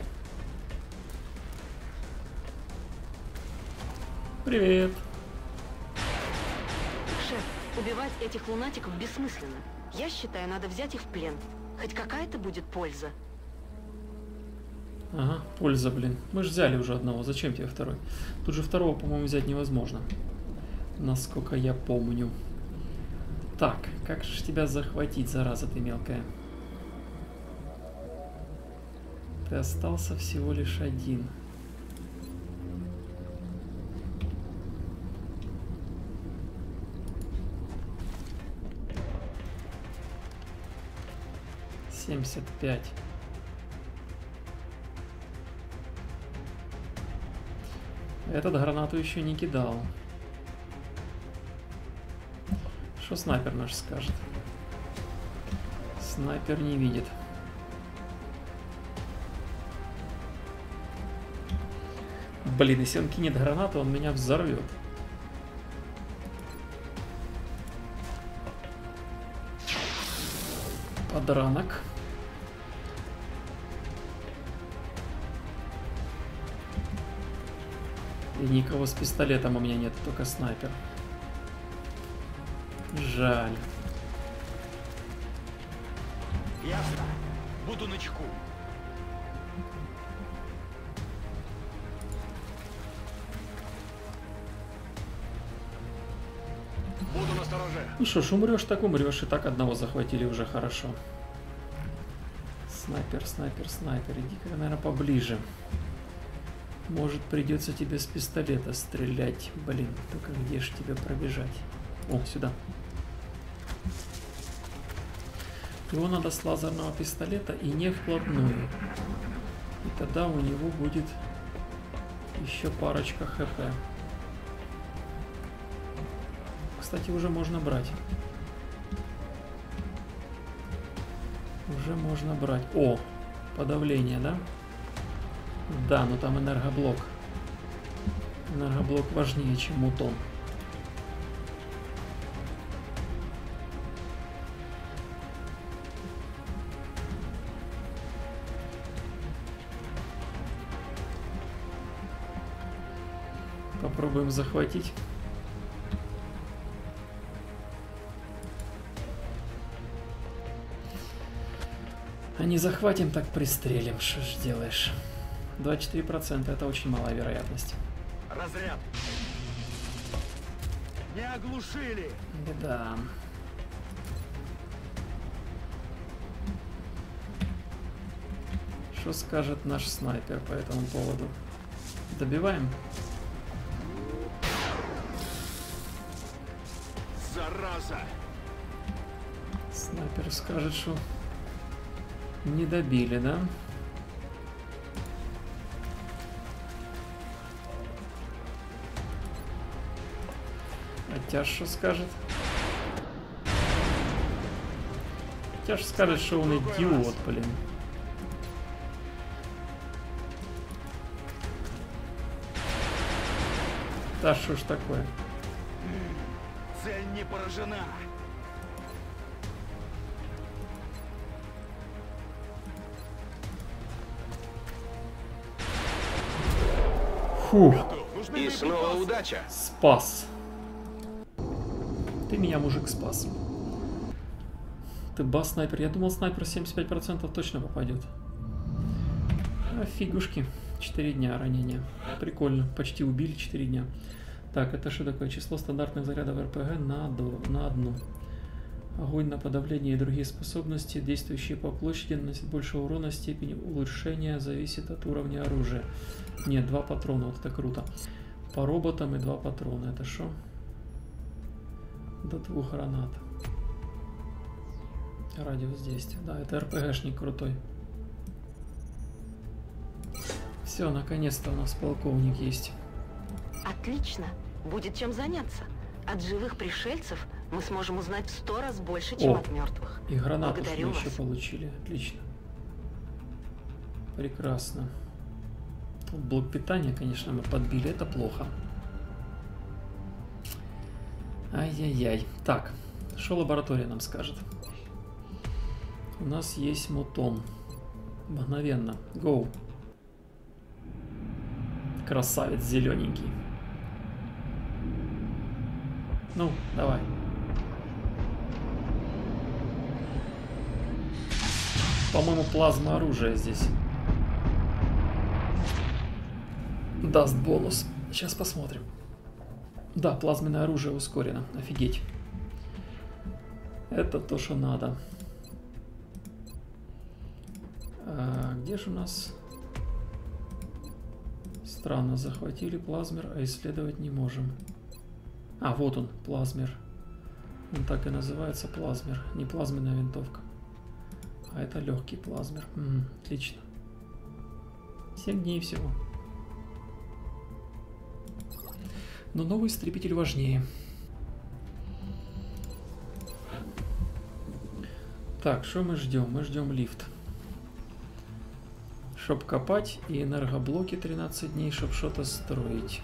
Привет. Убивать этих лунатиков бессмысленно. Я считаю, надо взять их в плен. Хоть какая-то будет польза. Ага, польза, блин. Мы же взяли уже одного. Зачем тебе второй? Тут же второго, по-моему, взять невозможно. Насколько я помню. Так, как же тебя захватить, зараза ты мелкая? Ты остался всего лишь один. Семьдесят пять. Этот гранату еще не кидал. Что снайпер наш скажет? Снайпер не видит. Блин, если он кинет гранату, он меня взорвет. Подранок. И никого с пистолетом у меня нет, только снайпер. Жаль. Ясно. Буду на чеку. Буду настороже. Ну что ж, умрешь так умрешь, и так одного захватили уже хорошо. Снайпер, снайпер, снайпер, иди-ка, наверное, поближе. Может, придется тебе с пистолета стрелять. Блин, только где ж тебе пробежать? О, сюда. Его надо с лазерного пистолета и не вплотную. И тогда у него будет еще парочка хп. Кстати, уже можно брать. Уже можно брать. О, подавление, да? Да, но там энергоблок. Энергоблок важнее, чем мутон. Попробуем захватить. А не захватим, так пристрелим. Что ж делаешь? 24% это очень малая вероятность. Разряд. Не оглушили. Беда. Что скажет наш снайпер по этому поводу? Добиваем? Зараза! Снайпер скажет, что не добили, да? Тяж что скажет? Тяж скажет, что он идиот, блин. Да что ж такое? Цель не поражена. Фух. И снова удача. Спас. Меня, мужик, спас. Ты бас снайпер. Я думал, снайпер 75% точно попадет. А фигушки. 4 дня ранения. Прикольно. Почти убили 4 дня. Так, это что такое? Число стандартных зарядов РПГ на, до- на одну. Огонь на подавление и другие способности, действующие по площади, наносят больше урона, степень улучшения зависит от уровня оружия. Нет, два патрона, вот это круто. По роботам и два патрона, это что? До двух гранат. Радиус действия, да, это РПГшник крутой. Все, наконец-то у нас полковник есть. Отлично. Будет чем заняться. От живых пришельцев мы сможем узнать в сто раз больше, чем О. от мертвых. И гранату Благодарю еще вас. получили. Отлично. Прекрасно. Блок питания, конечно, мы подбили. Это плохо. Ай-яй-яй. Так, что лаборатория нам скажет? У нас есть мутон. Мгновенно. Гоу. Красавец зелененький. Ну, давай. По-моему, плазма оружия здесь. Даст бонус. Сейчас посмотрим. Да, плазменное оружие ускорено. Офигеть. Это то, что надо. А, где же у нас... Странно, захватили плазмер, а исследовать не можем. А, вот он, плазмер. Он так и называется, плазмер. Не плазменная винтовка. А это легкий плазмер. М, отлично. 7 дней всего. Но новый истребитель важнее. Так, что мы ждем? Мы ждем лифт. Чтоб копать и энергоблоки 13 дней, чтоб что-то строить.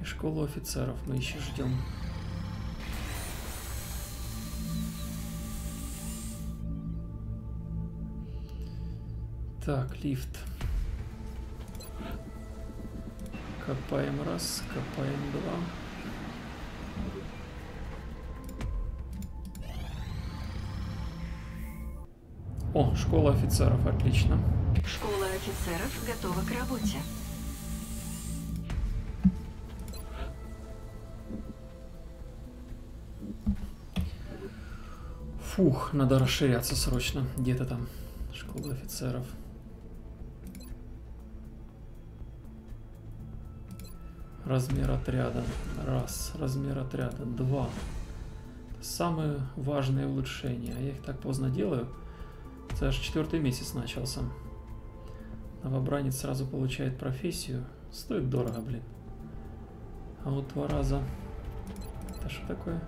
И школу офицеров мы еще ждем. Так, лифт. Копаем раз, копаем два. О, школа офицеров, отлично. Школа офицеров готова к работе. Фух, надо расширяться срочно. Где-то там школа офицеров. Размер отряда. Раз. Размер отряда. Два. Самые важные улучшения. Я их так поздно делаю. Это аж четвертый месяц начался. Новобранец сразу получает профессию. Стоит дорого, блин. А вот два раза. Это что такое?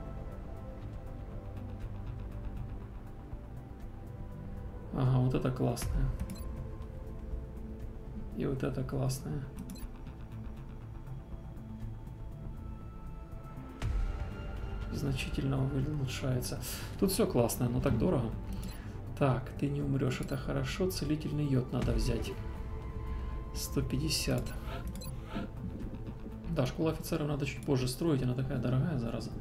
Ага, вот это классное. И вот это классное. Значительно улучшается. Тут все классное, но так дорого. Так, ты не умрешь, это хорошо. Целительный йод надо взять. 150. Да, школа офицеров надо чуть позже строить, она такая дорогая, зараза.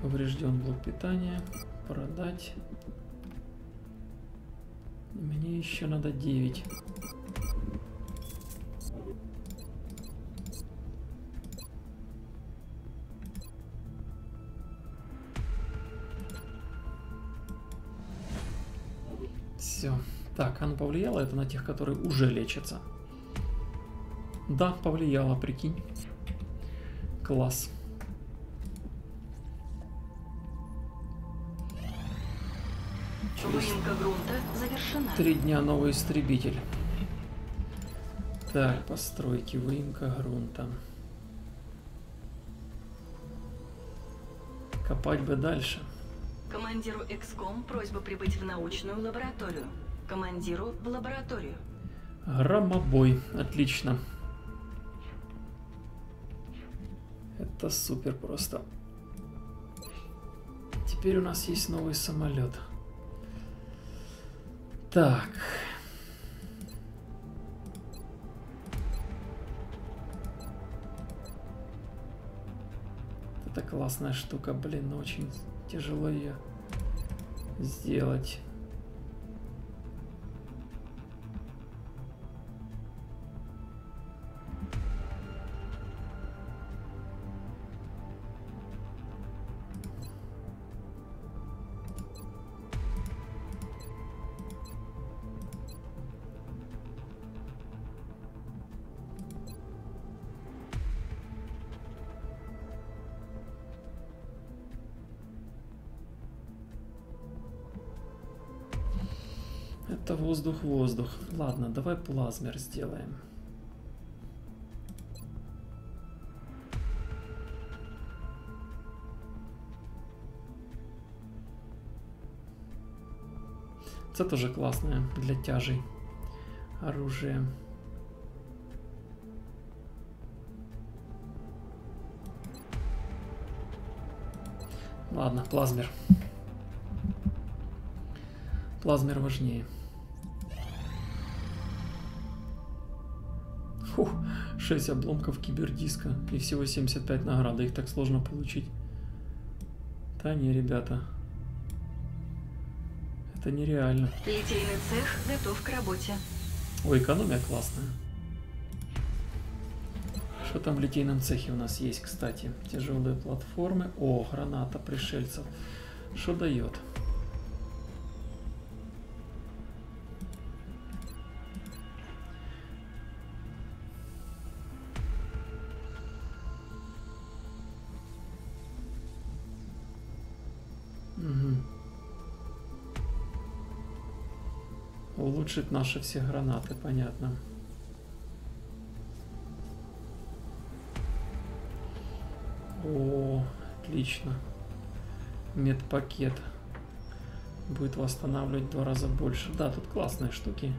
Поврежден блок питания. Продать. Мне еще надо 9. Повлияло это на тех, которые уже лечатся? Да, повлияло, прикинь. Класс. Завершена. Три дня новый истребитель. Так, постройки, выемка грунта. Копать бы дальше. Командиру XCOM просьба прибыть в научную лабораторию командиру в лабораторию. Громобой, отлично. Это супер просто. Теперь у нас есть новый самолет. Так. Это классная штука, блин, очень тяжело ее сделать. Воздух-воздух. Ладно, давай плазмер сделаем. Это тоже классное для тяжей оружие. Ладно, плазмер. Плазмер важнее. 6 обломков кибердиска и всего 75 награды. Их так сложно получить. Да не, ребята. Это нереально. Литейный цех готов к работе. Ой, экономия классная. Что там в литейном цехе у нас есть, кстати? Тяжелые платформы. О, граната пришельцев. Что дает? Улучшить наши все гранаты, понятно. О, отлично. Медпакет. Будет восстанавливать в два раза больше. Да, тут классные штуки.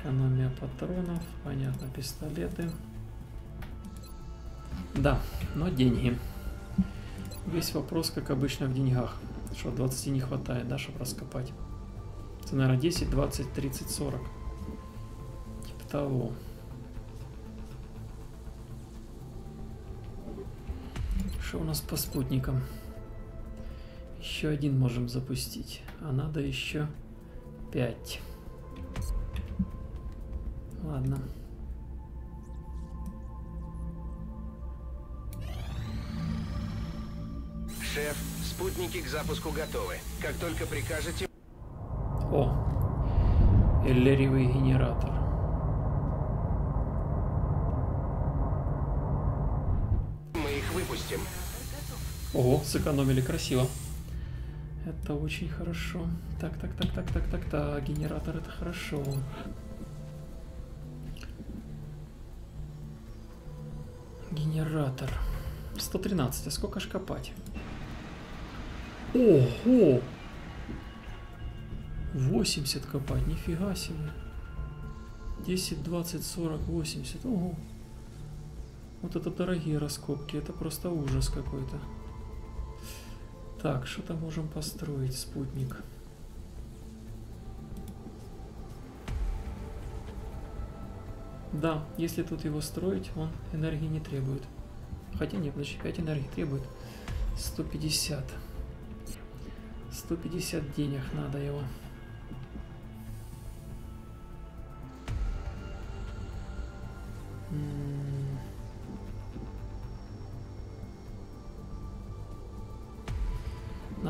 Экономия патронов, понятно, пистолеты. Да, но деньги. Весь вопрос, как обычно, в деньгах. Что, 20 не хватает, да, чтобы раскопать. Это, наверное, 10, 20, 30, 40. Типа того. Что у нас по спутникам? Еще один можем запустить. А надо еще 5. Ладно. Шеф, спутники к запуску готовы. Как только прикажете, О, эллериевый генератор. мы их выпустим. Ого, сэкономили красиво. Это очень хорошо. Так, так, так, так, так, так, так. Генератор это хорошо. Генератор. 113. А сколько ж копать? Ого! 80 копать. Нифига себе. 10, 20, 40, 80. Ого. Вот это дорогие раскопки. Это просто ужас какой-то. Так, что-то можем построить, спутник. Да, если тут его строить, он энергии не требует. Хотя нет, значит 5 энергии требует. 150. 150 денег надо его.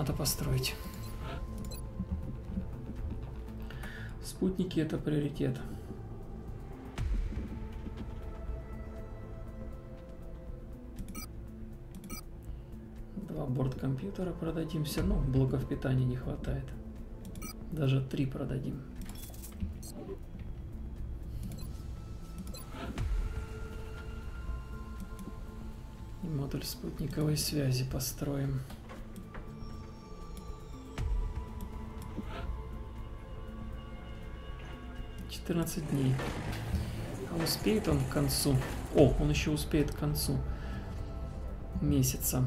Надо построить. Спутники это приоритет. Два борт-компьютера продадим. Все равно блоков питания не хватает. Даже три продадим. И модуль спутниковой связи построим. Четырнадцать дней. А успеет он к концу? О, он еще успеет к концу месяца.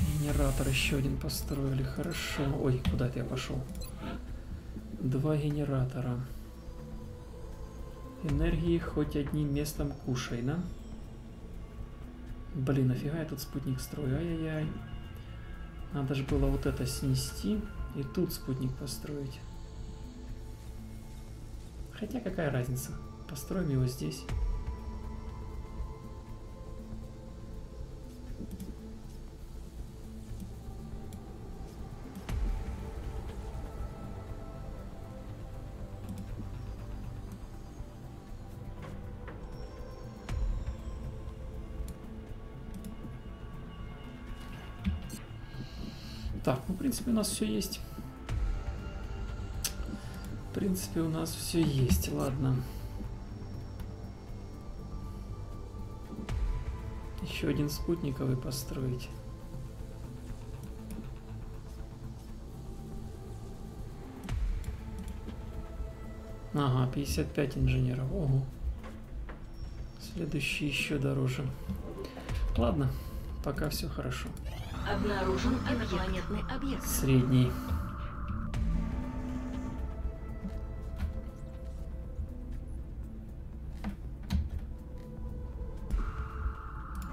Генератор еще один построили. Хорошо. Ой, куда это я пошел? Два генератора. Энергии хоть одним местом кушай, да? Блин, нафига я тут спутник строю? Ай-яй-яй. Надо же было вот это снести и тут спутник построить. Хотя какая разница? Построим его здесь. Принципе, у нас все есть. В принципе, у нас все есть, ладно. Еще один спутниковый построить. Ага, 55 инженеров. Ого. Следующий еще дороже. Ладно, пока все хорошо. Обнаружен инопланетный объект. Средний.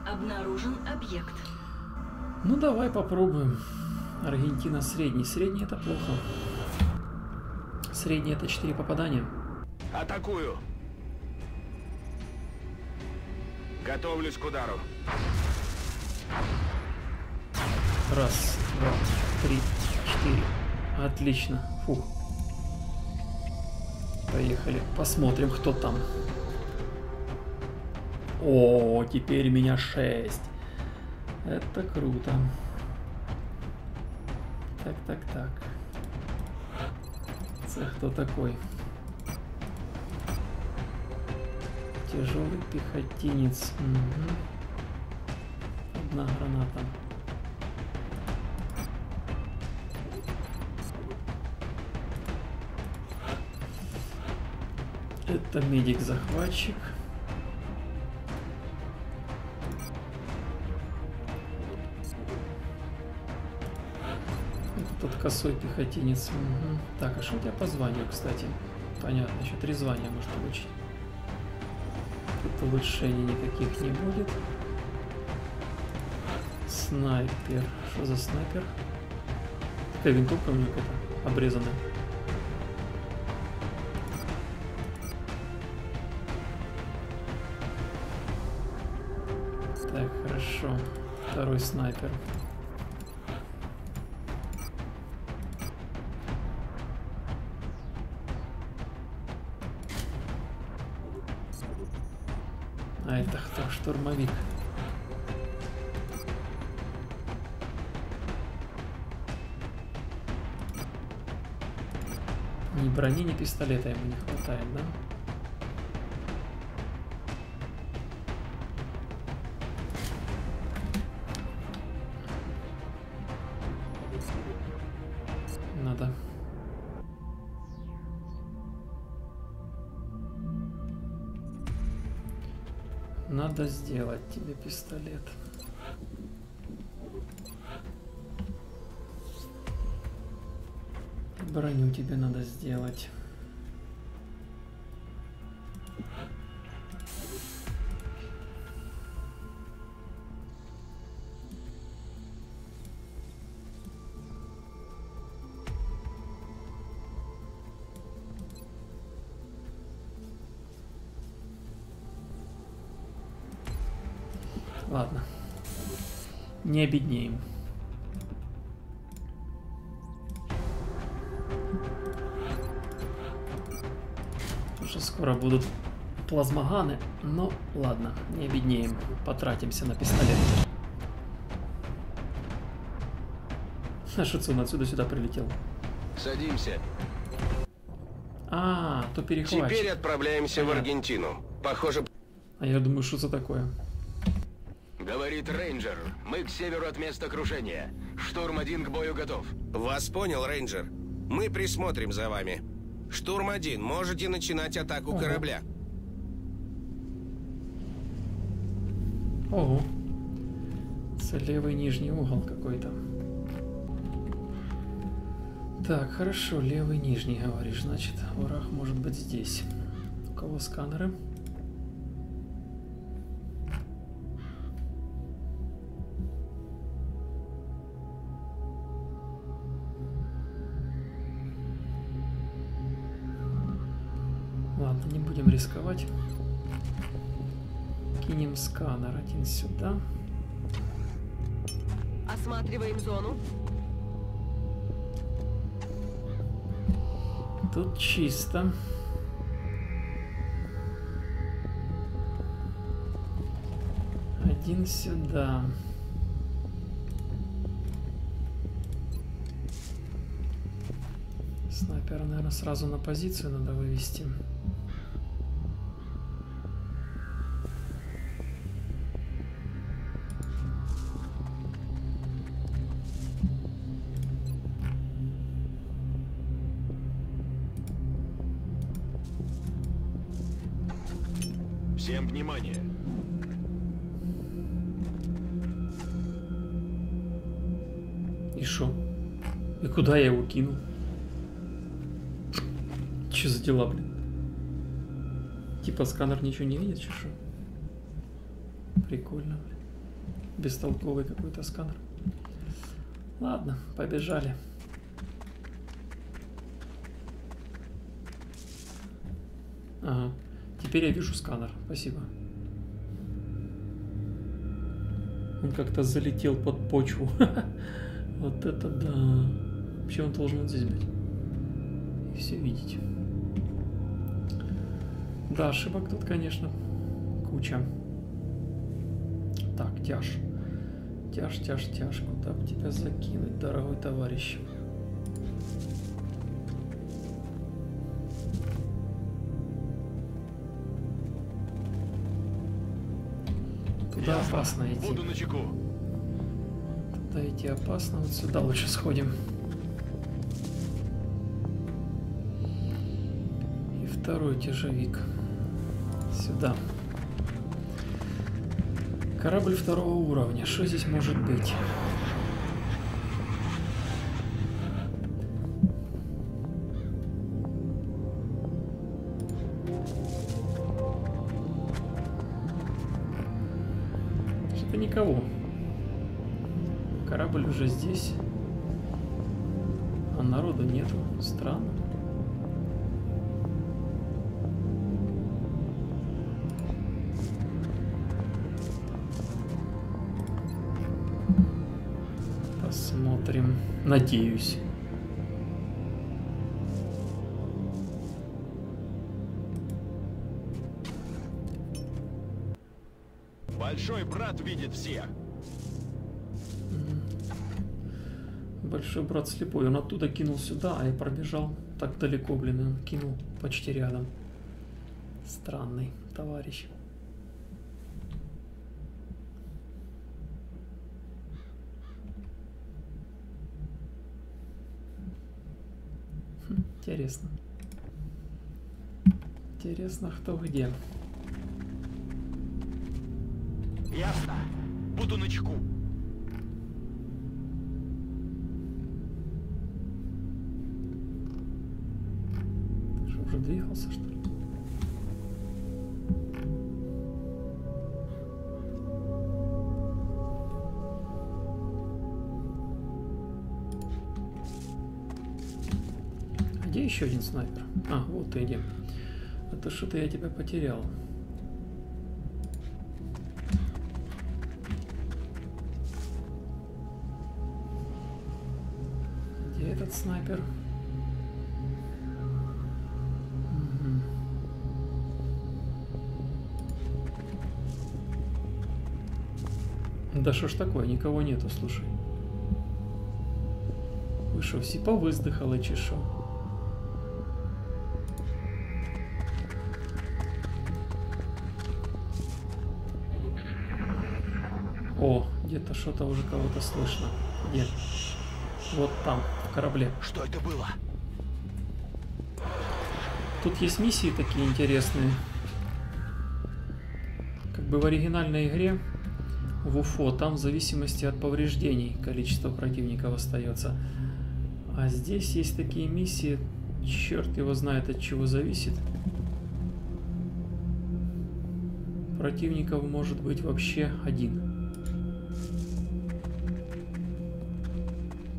Обнаружен объект. Ну давай попробуем. Аргентина средний. Средний это плохо. Средний это 4 попадания. Атакую. Готовлюсь к удару. Раз, два, три, четыре. Отлично. Фух. Поехали. Посмотрим, кто там. О, теперь меня 6. Это круто. Так, так, так. Это кто такой? Тяжелый пехотинец. Мгм. Одна граната. Это медик-захватчик. Тот косой пехотинец. Мгм. Так, а что у тебя по званию, кстати? Понятно, еще три звания может получить. Тут улучшений никаких не будет. Снайпер. Что за снайпер? Такая винтовка у него какая-то обрезанная. Второй снайпер. А это кто? Штурмовик. Ни брони, ни пистолета ему не хватает, да? Пистолет. Броню тебе надо сделать. Не обеднеем. Уже скоро будут плазмоганы. Ну, ладно, не обеднеем. Потратимся на пистолет. А Шицун отсюда сюда прилетел. Садимся. А, то перехватчик. Теперь отправляемся в Понятно. Аргентину. Похоже, А я думаю, что это такое? Говорит рейнджер. Мы к северу от места крушения. Штурм один к бою готов. Вас понял, рейнджер. Мы присмотрим за вами. Штурм один, можете начинать атаку Ого. корабля. Ого. Это левый нижний угол какой-то. Так, хорошо, левый нижний, говоришь, значит, враг может быть здесь. У кого сканеры. Рисковать. Кинем сканер один сюда. Осматриваем зону. Тут чисто. Один сюда. Снайпера, наверное, сразу на позицию надо вывести. Куда я его кинул? Че за дела, блин? Типа сканер ничего не видит, че шо? Прикольно, блин. Бестолковый какой-то сканер. Ладно, побежали. Ага. Теперь я вижу сканер. Спасибо. Он как-то залетел под почву. Вот это да. Вообще он должен вот здесь быть. И все видеть. Да, ошибок тут, конечно, куча. Так, тяж. Тяж, тяж, тяж. Куда бы тебя закинуть, дорогой товарищ? Туда опасно идти. Буду на чеку. Туда идти опасно. Вот сюда лучше сходим. Второй тяжевик. Сюда. Корабль второго уровня. Что здесь может быть? Что-то никого. Корабль уже здесь. Надеюсь. Большой брат видит всех. Большой брат слепой. Он оттуда кинул сюда, а я пробежал так далеко, блин. Он кинул почти рядом. Странный товарищ. Хм, Интересно. Интересно, кто где. Ясно. Буду на чеку. Ты что, уже двигался, что ли? Где еще один снайпер? А, вот ты где. А то что-то я тебя потерял. Где этот снайпер? Мгм. Да что ж такое, никого нету, слушай. Вы что, все повыздыхали, чи где-то что-то уже кого-то слышно. Где? Вот там, в корабле. Что это было? Тут есть миссии такие интересные. Как бы в оригинальной игре в Уфо там в зависимости от повреждений количество противников остается. А здесь есть такие миссии, черт его знает от чего зависит. противников может быть вообще один.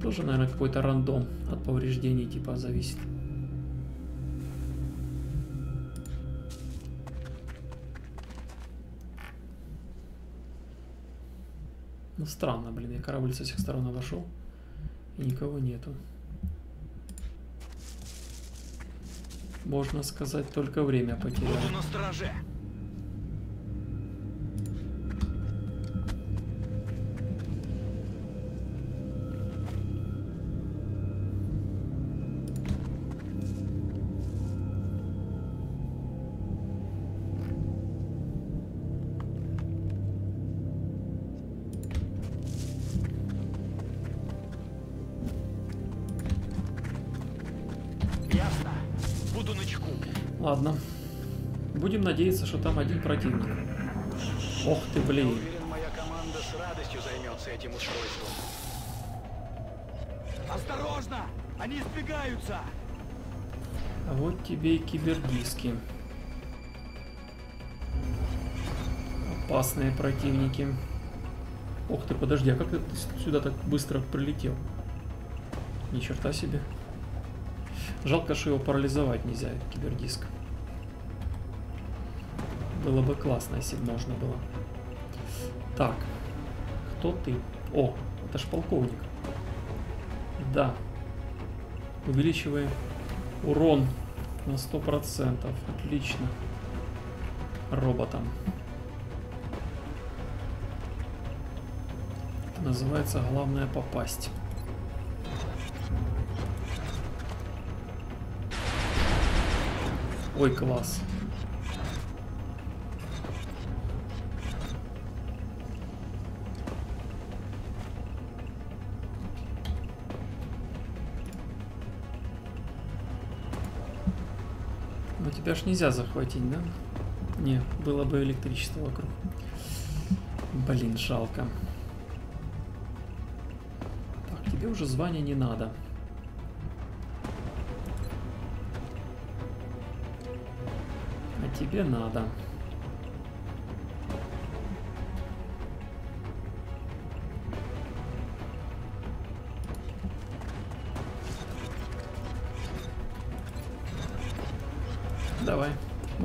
Тоже, наверное, какой-то рандом от повреждений типа зависит. Ну странно, блин, я корабль со всех сторон обошел и никого нету. Можно сказать, только время потерял. На страже. Надеяться, что там один противник. Ох ты, блин. уверен, моя команда с радостью займется этим устройством. Осторожно! Они сбегаются! А вот тебе и кибердиски. Опасные противники. Ох ты, подожди, а как ты сюда так быстро прилетел? Ни черта себе. Жалко, что его парализовать нельзя, кибердиск. Было бы классно, если бы можно было. Так, кто ты? О, это ж полковник. Да. Увеличиваем урон на 100%. Отлично. Роботом. Называется главное попасть. Ой, класс. Тебя ж нельзя захватить, да? Не, было бы электричество вокруг. Блин, жалко. Так, тебе уже звания не надо. А тебе надо.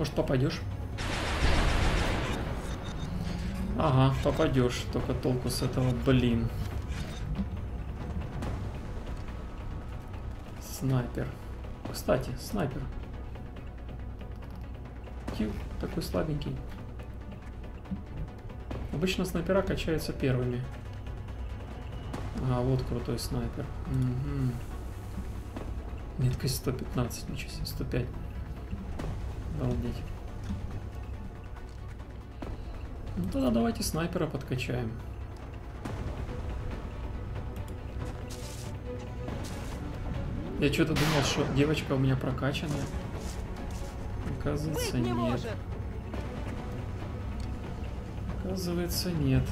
Может попадешь? Ага, попадешь. Только толку с этого, блин. Снайпер. Кстати, снайпер. Тю, такой слабенький. Обычно снайпера качаются первыми. А, вот крутой снайпер. Угу. Меткость 115, ничего себе, 105. Обалдеть. Ну тогда давайте снайпера подкачаем. Я что-то думал, что девочка у меня прокачанная. Оказывается, нет. Оказывается, нет.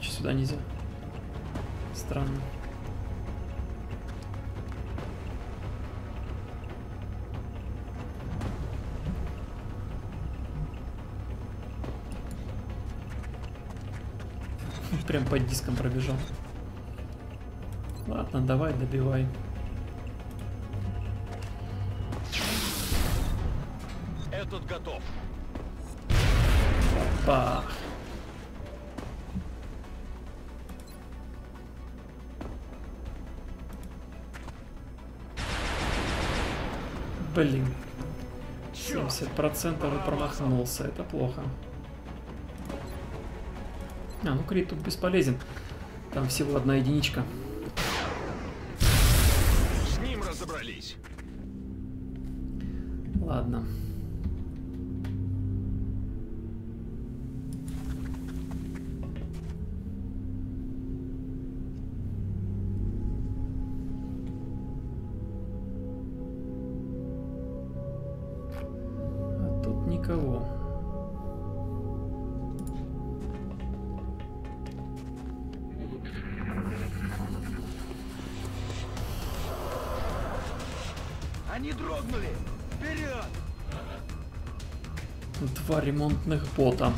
Че сюда нельзя? Странно. Прям под диском пробежал. Ладно, давай, добивай. Этот готов. Бах. Блин. 70% и промахнулся. Это плохо. А, ну крит тут бесполезен. Там всего одна единичка. Ремонтных бота.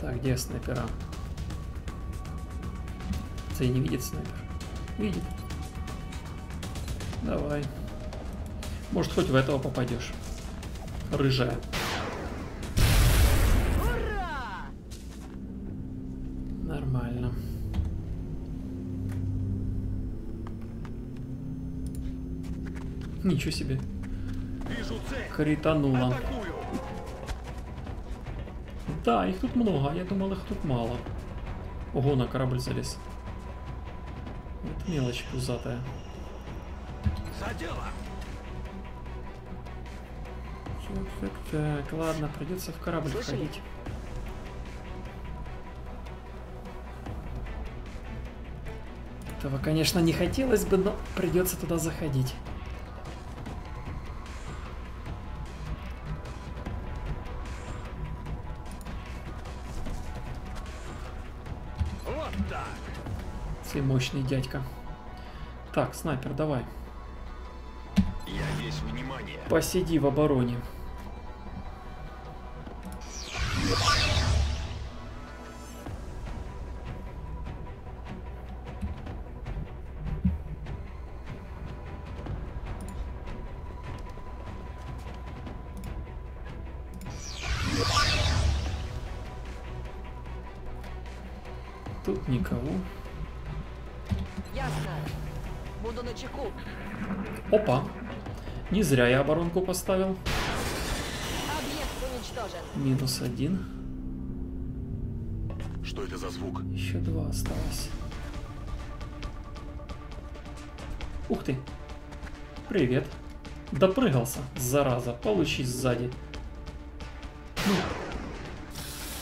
Так, где снайпера? Цей не видит снайпер? Видит. Давай. Может, хоть в этого попадешь. Рыжая. Ура! Нормально. Ничего себе. Кританула. Атакую. Да, их тут много, я думал, их тут мало. Ого, на корабль залез. Вот мелочь пузатая. За дело. Так, так, так, ладно, придется в корабль Слышали? ходить. Этого, конечно, не хотелось бы, но придется туда заходить. Ты мощный дядька. Так, снайпер, давай. Я весь внимание. Посиди в обороне. Зря я оборонку поставил. Объект уничтожен. Минус один. Что это за звук? Еще два осталось. Ух ты. Привет. Допрыгался, зараза. Получи сзади. Ну.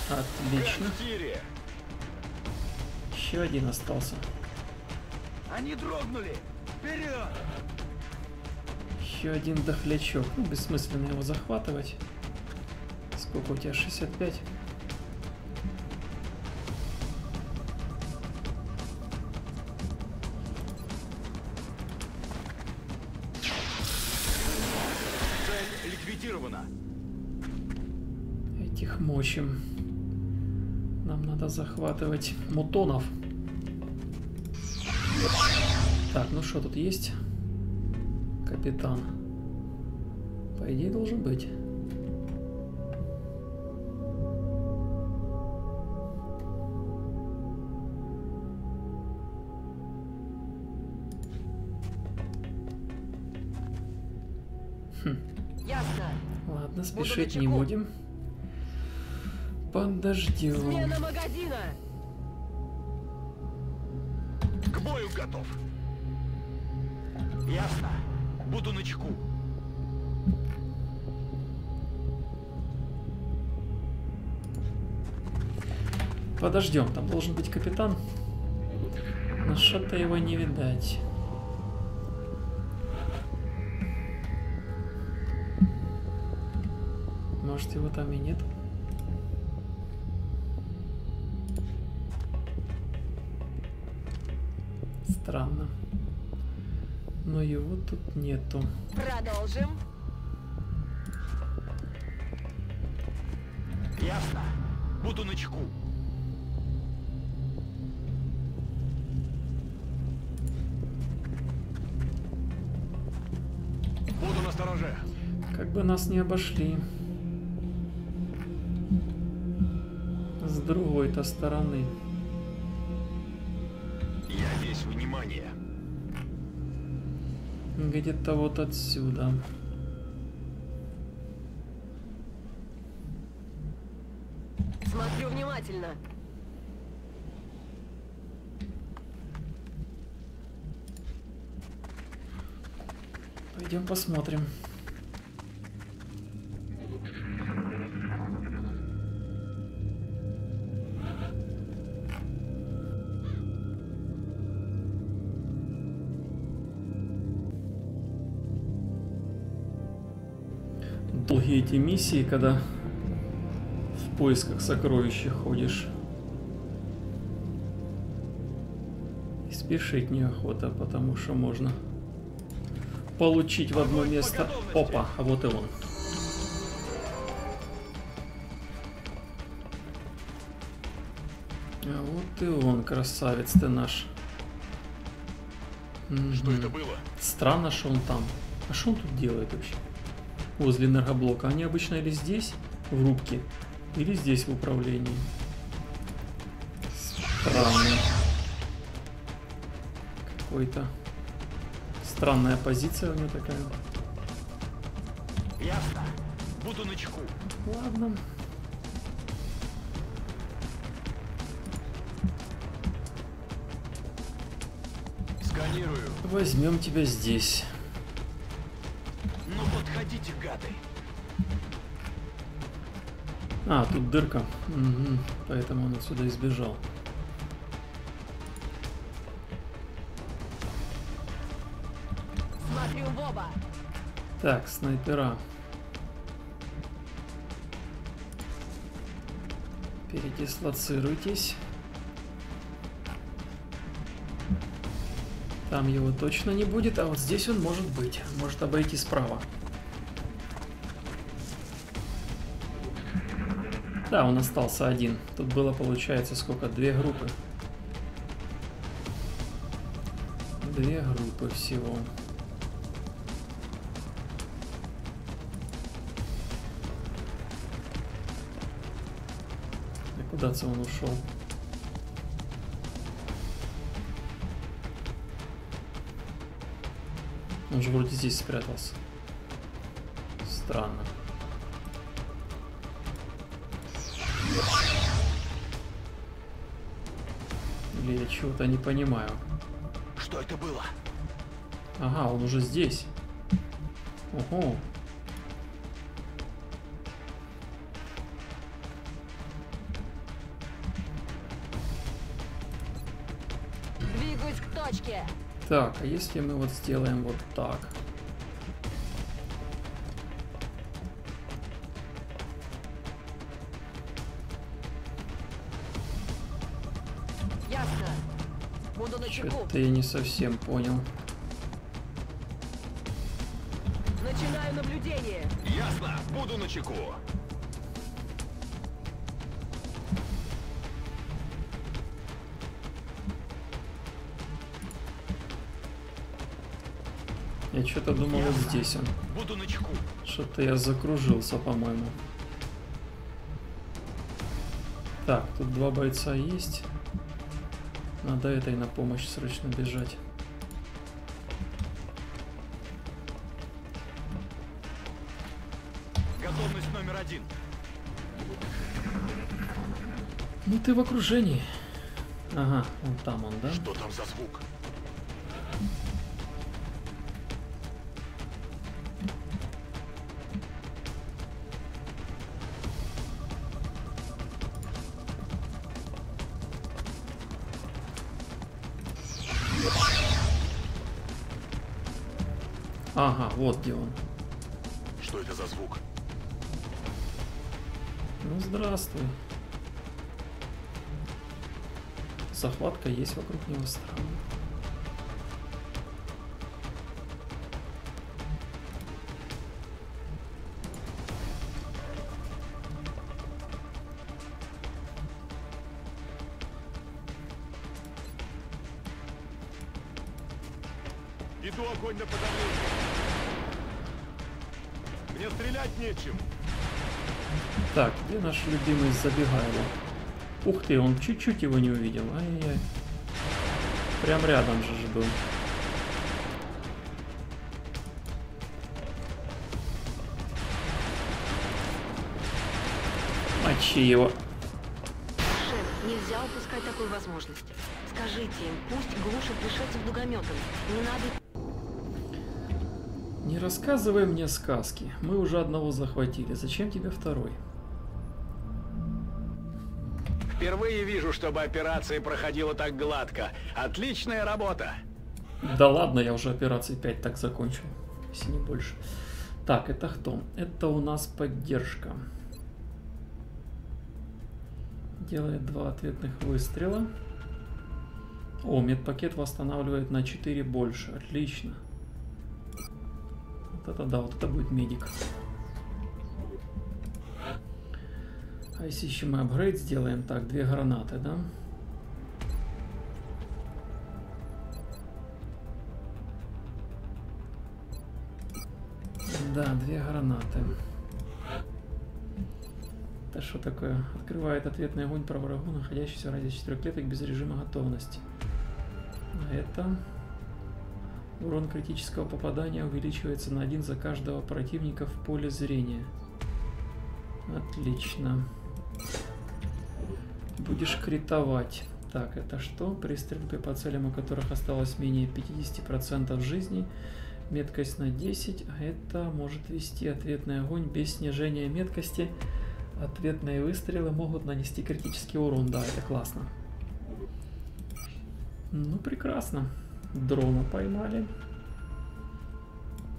Отлично. Еще один остался. Они дрогнули. Вперед! Еще один дохлячок. Ну, бессмысленно его захватывать. Сколько у тебя? 65? Цель ликвидирована. Этих мочим. Нам надо захватывать мутонов. Так, ну что тут есть? Капитан. По идее должен быть. Ясно. Ладно, спешить не будем. Подождем. Смена магазина. Буду на чеку. Подождем, там должен быть капитан. Но что-то его не видать. Может его там и нет? Но его тут нету. Продолжим. Ясно. Буду на чеку. Буду настороже. Как бы нас не обошли. С другой-то стороны. Я весь внимание. Где-то вот отсюда. Смотрю внимательно. Пойдем посмотрим. Эти миссии, когда в поисках сокровища ходишь. И спешить неохота, потому что можно получить в одно место. Опа, а вот и он. А вот и он, красавец ты наш. Что это было? Странно, что он там. А что он тут делает вообще? Возле энергоблока. Они обычно или здесь, в рубке, или здесь в управлении. Странно. Какой-то странная позиция у него такая. Ясно. Буду на чеку. Ладно. Сканирую. Возьмем тебя здесь. Тут дырка. Мгм. Поэтому он отсюда избежал. Смотрю в оба. Так, снайпера. Передислоцируйтесь. Там его точно не будет, а вот здесь он может быть. Может обойти справа. Да, он остался один. Тут было, получается, сколько? Две группы. Две группы всего. И куда це он ушел? Он же вроде здесь спрятался. Странно. Чего-то не понимаю. Что это было? Ага, он уже здесь. Ого. Двигаюсь к точке. Так, а если мы вот сделаем вот так? Буду на чеку. Что-то я не совсем понял. Начинаю наблюдение. Ясно. Буду на чеку. Я что-то думал вот здесь он. Буду на чеку. Что-то я закружился, по-моему. Так, тут два бойца есть. Надо этой на помощь срочно бежать. Готовность номер один. Ну ты в окружении. Ага, он там он, да? Что там за звук? Вот где он. Что это за звук? Ну здравствуй. Захватка есть вокруг него странно. Любимый Забегайло? Ух ты, он чуть-чуть его не увидел. Ай-яй-яй. Прям рядом же был. Мочи его. Шеф, нельзя упускать такую возможность. Скажите им, пусть глушат пришельцев дугометом. Не надо Не рассказывай мне сказки. Мы уже одного захватили. Зачем тебе второй? Вижу, чтобы операция проходила так гладко. Отличная работа. Да ладно, я уже операции 5 так закончил. Если не больше. Так, это кто? Это у нас поддержка. Делает два ответных выстрела. О, медпакет восстанавливает на 4 больше. Отлично. Вот это да, вот это будет медик. А если еще мы апгрейд сделаем, так, две гранаты, да? Да, две гранаты. Это что такое? Открывает ответный огонь по врагу, находящийся в радиусе 4 клеток без режима готовности. А это... Урон критического попадания увеличивается на один за каждого противника в поле зрения. Отлично. Будешь критовать. Так, это что? При стрельбе по целям, у которых осталось менее 50% жизни, меткость на 10, а это может вести ответный огонь без снижения меткости. Ответные выстрелы могут нанести критический урон. Да, это классно. Ну, прекрасно. Дрона поймали.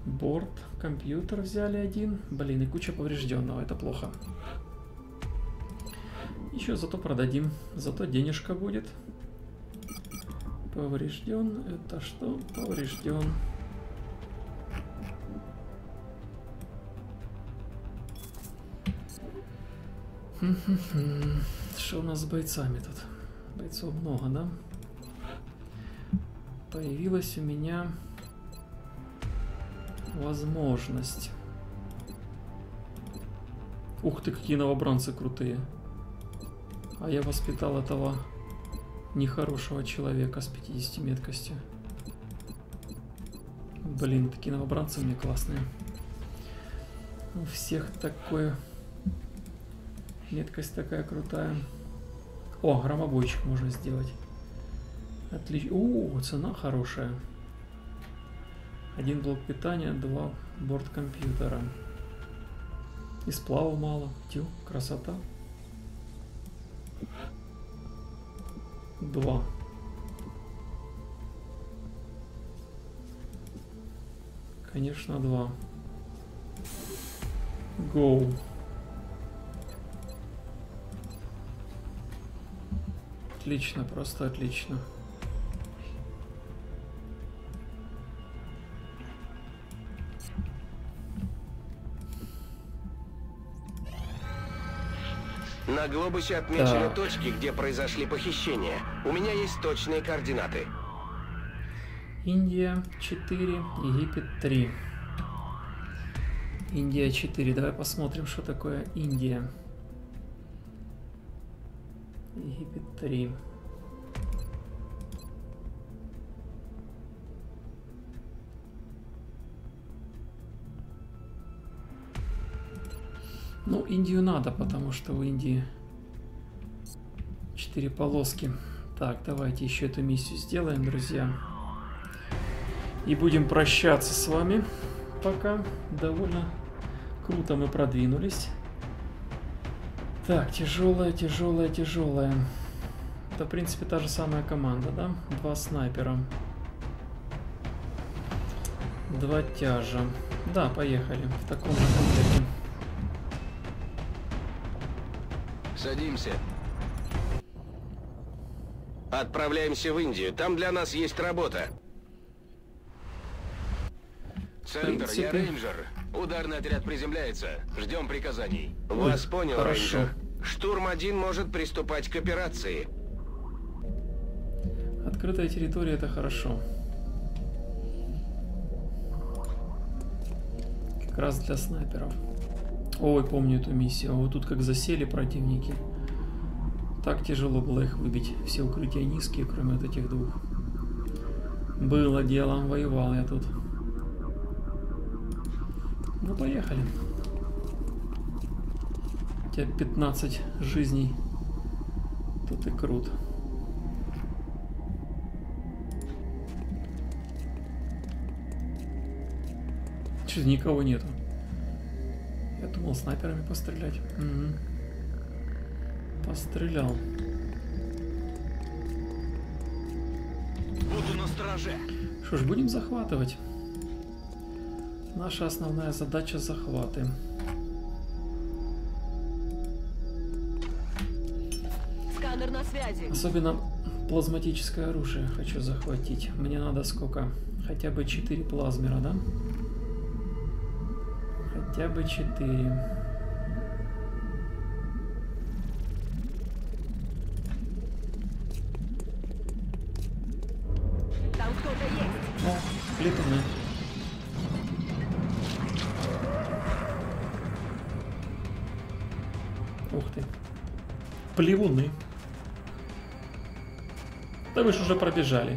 Борт, компьютер взяли один. Блин, и куча поврежденного, это плохо. Еще зато продадим, зато денежка будет. Поврежден, это что? Поврежден. Что у нас с бойцами тут? Бойцов много, да? Появилась у меня возможность. Ух ты, какие новобранцы крутые. А я воспитал этого нехорошего человека с 50 меткостью. Блин, такие новобранцы мне классные. У всех такое... Меткость такая крутая. О, громобойчик можно сделать. Отлично. О, цена хорошая. Один блок питания, два борт компьютера. И сплава мало. Тю, красота. Два. Конечно, два. Go. Отлично, просто отлично. На глобусе отмечены Так. точки, где произошли похищения. У меня есть точные координаты. Индия 4, Египет 3. Индия 4. Давай посмотрим, что такое Индия. Египет 3. Ну, Индию надо, потому что у Индии 4 полоски. Так, давайте еще эту миссию сделаем, друзья. И будем прощаться с вами. Пока довольно круто мы продвинулись. Так, тяжелая, тяжелая, тяжелая. Это, в принципе, та же самая команда, да? Два снайпера. Два тяжа. Да, поехали. В таком комплекте. Садимся. Отправляемся в Индию. Там для нас есть работа. Центр, принципе. я рейнджер. Ударный отряд приземляется. Ждем приказаний. Вас понял, хорошо. рейнджер. Штурм-1 может приступать к операции. Открытая территория это хорошо. Как раз для снайперов. Ой, помню эту миссию. А Вот тут как засели противники. Так тяжело было их выбить. Все укрытия низкие, кроме вот этих двух. Было дело, воевал я тут. Ну, поехали. У тебя 15 жизней. Тут и крут. Что, никого нету? Думал снайперами пострелять. Мгм. Пострелял. Буду на страже. Что ж, будем захватывать. Наша основная задача захваты. Сканер на связи. Особенно плазматическое оружие хочу захватить. Мне надо сколько? Хотя бы 4 плазмера, да? Хотя бы четыре. Там кто-то есть. О, летуны. Ух ты. Плевуны. Да вы ж уже пробежали.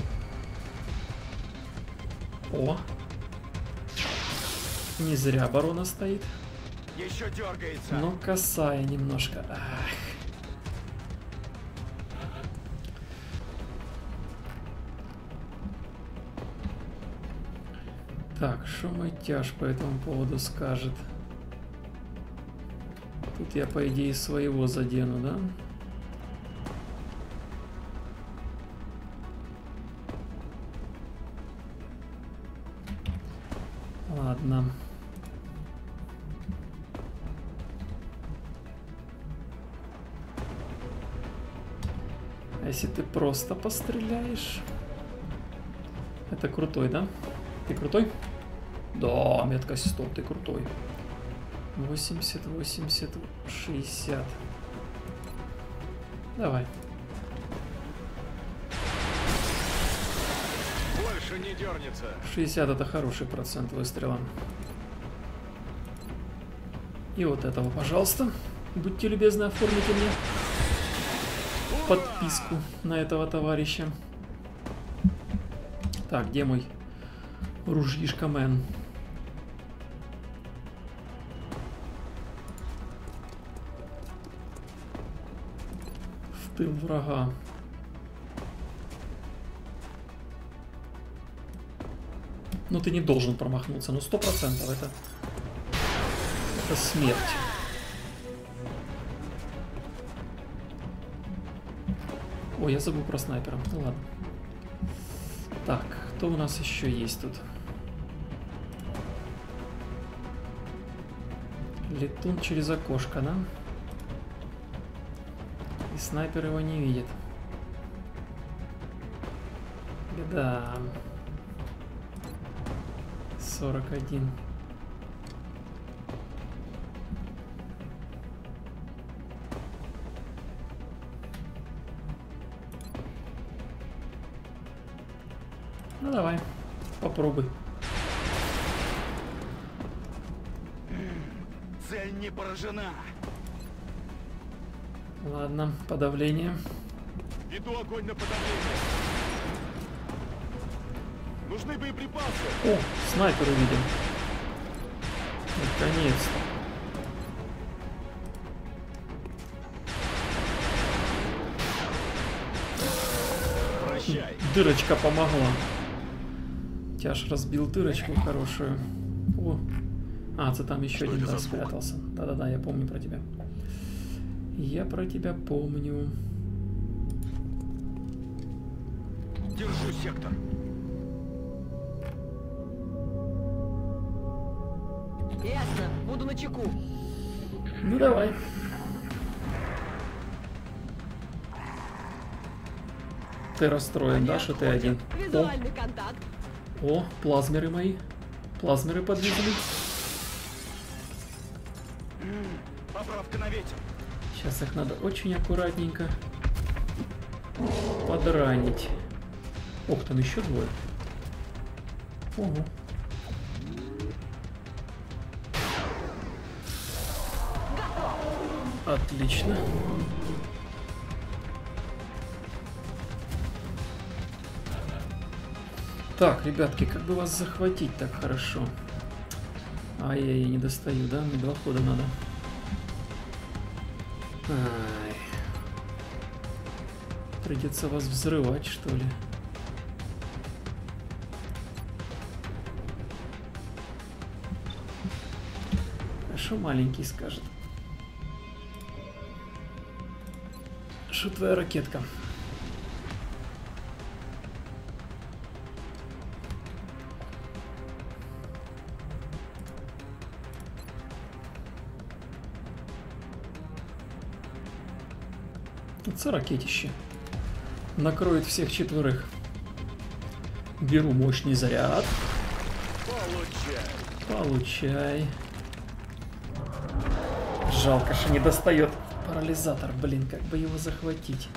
Зря оборона стоит. Еще дергается. Но косая немножко. Ах. Так, что мой тяж по этому поводу скажет? Тут я, по идее, своего задену, да? Ладно. Просто постреляешь? Это крутой, да? Ты крутой? Да, меткость 100, ты крутой. 80, 80, 60. Давай. Больше не дернется. 60 это хороший процент выстрела. И вот этого, пожалуйста. Будьте любезны, оформите мне подписку на этого товарища. Так, где мой ружьишка мэн? В тыл врага. Ну ты не должен промахнуться, ну сто процентов это... Это смерть. Ой, я забыл про снайпера. Ну ладно. Так, кто у нас еще есть тут? Летун через окошко, да? И снайпер его не видит. Беда. 41. Ну давай, попробуй. Цель не поражена. Ладно, подавление. Веду огонь на подавление. Нужны боеприпасы. О, снайпер увидел. Наконец-то. Прощай. Дырочка помогла. Тяж разбил дырочку хорошую. О. А, это там еще Что один звук? спрятался. Да-да-да, я помню про тебя. Я про тебя помню. Держу сектор. Ясно, буду на чеку. Ну давай. Ты расстроен, да, что ты один? О, Визуальный контакт. О, плазмеры мои. Плазмеры подвезли. Поправка на ветер. Сейчас их надо очень аккуратненько подранить. Ох, там еще двое. Ого. Отлично. Так, ребятки, как бы вас захватить так хорошо? А я, я не достаю, да? Мне два хода надо. Ай. Придется вас взрывать, что ли? Хорошо, маленький скажет. Что твоя ракетка? Сорвется ракетище. Накроет всех четверых. Беру мощный заряд. Получай. Получай. Жалко, что не достает парализатор, блин, как бы его захватить.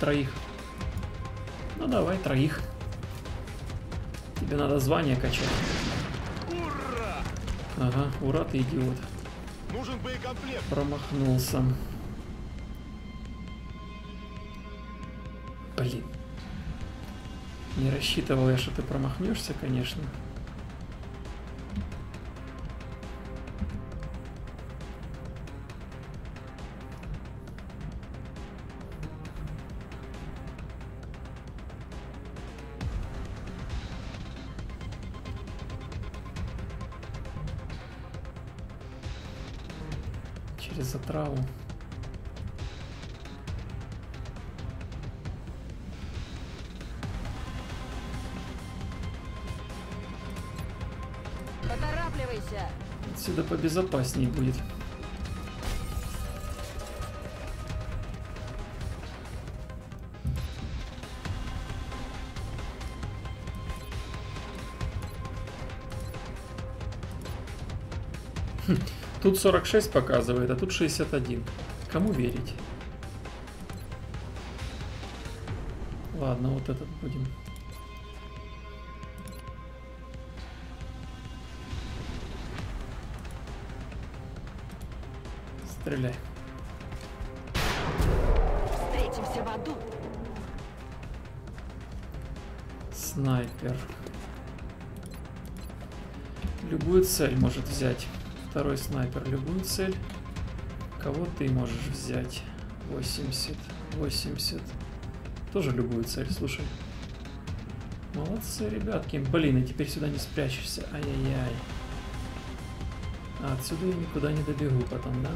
Троих. Ну давай, троих. Тебе надо звание качать. Ура! Ага, ура, ты идиот. Нужен боекомплект. Промахнулся. Блин. Не рассчитывал я, что ты промахнешься, конечно. Через отраву. Поторапливайся! Отсюда побезопаснее будет. Тут 46 показывает, а тут 61. Кому верить? Ладно, вот этот будем. Стреляй. Встретимся в аду! Снайпер. Любую цель может взять. Второй снайпер. Любую цель. Кого ты можешь взять? 80, 80. Тоже любую цель, слушай. Молодцы, ребятки. Блин, и теперь сюда не спрячешься. Ай-яй-яй. А отсюда я никуда не добегу потом, да?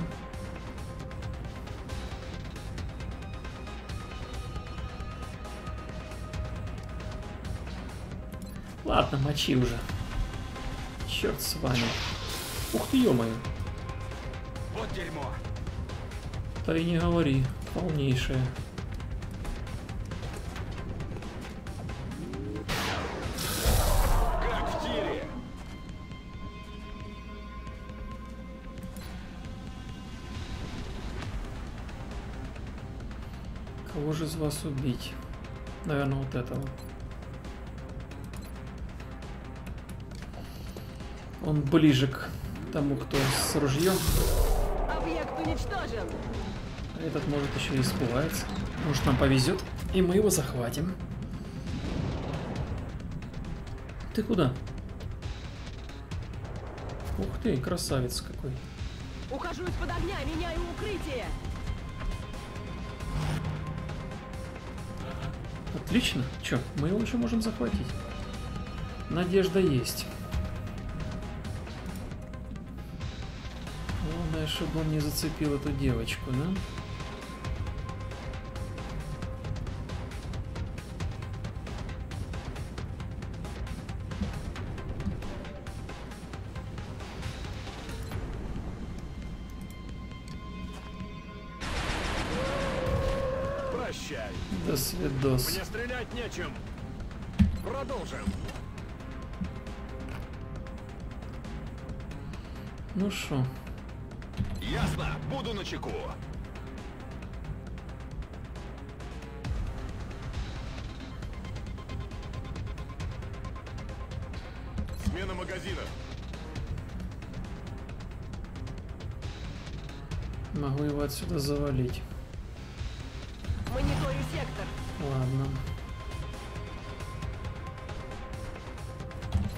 Ладно, мочи уже. Черт с вами. Ух ты, ё-моё. Вот дерьмо. Да и не говори. Полнейшее. Как в тире. Кого же из вас убить? Наверное, вот этого. Он ближе к тому, кто с ружьем. Объект уничтожен! Этот может еще и испугается. Может нам повезет, и мы его захватим. Ты куда? Ух ты, красавец какой. Ухожу из-под огня, меняю укрытие! Отлично. Че, мы его еще можем захватить. Надежда есть. Чтобы он не зацепил эту девочку, да? Прощай. До свидос. Мне стрелять нечем. Продолжим. Ну Ясно. Буду на чеку. Смена магазинов. могу его отсюда завалить. Мониторю сектор! Ладно.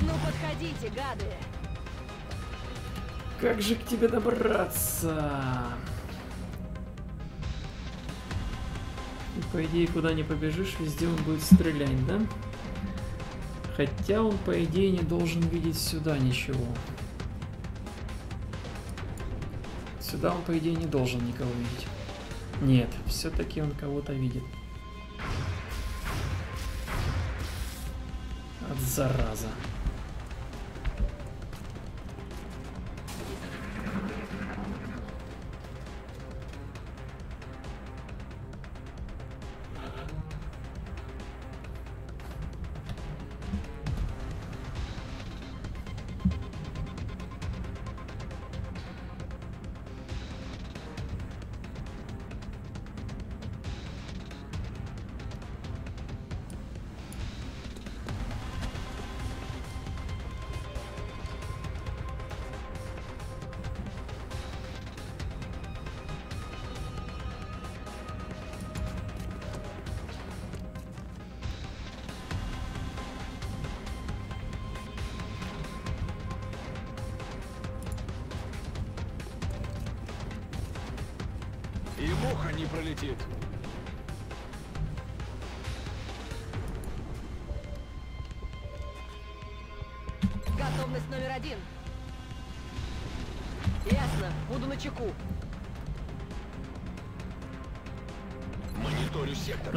Ну подходите, гады! Как же к тебе добраться? И, по идее, куда не побежишь, везде он будет стрелять, да? Хотя он, по идее, не должен видеть сюда ничего. Сюда он, по идее, не должен никого видеть. Нет, все-таки он кого-то видит. От зараза.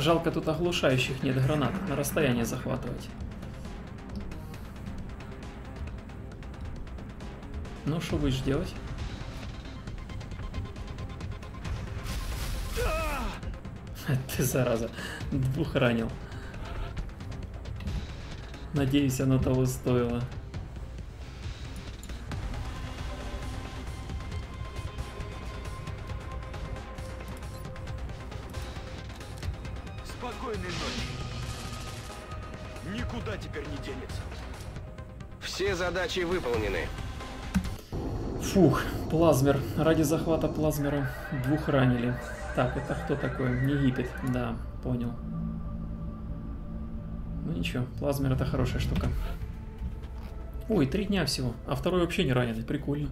Жалко, тут оглушающих нет гранат. На расстоянии захватывать. Ну, что будешь делать? Ты зараза. Двух ранил. Надеюсь, оно того стоило. Задачи выполнены. Фух, плазмер. Ради захвата плазмера двух ранили. Так, это кто такой? Не Египет. Да, понял. Ну ничего, плазмер это хорошая штука. Ой, три дня всего. А второй вообще не раненый. Прикольно.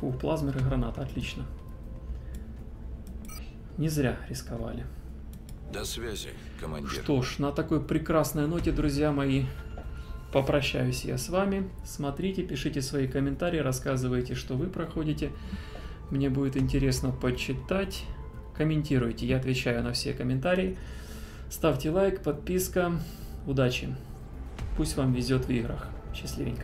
Фух, плазмер и граната. Отлично. Не зря рисковали. До связи, командир. Что ж, на такой прекрасной ноте, друзья мои, попрощаюсь я с вами. Смотрите, пишите свои комментарии, рассказывайте, что вы проходите. Мне будет интересно почитать. Комментируйте, я отвечаю на все комментарии. Ставьте лайк, подписка. Удачи. Пусть вам везет в играх. Счастливенько.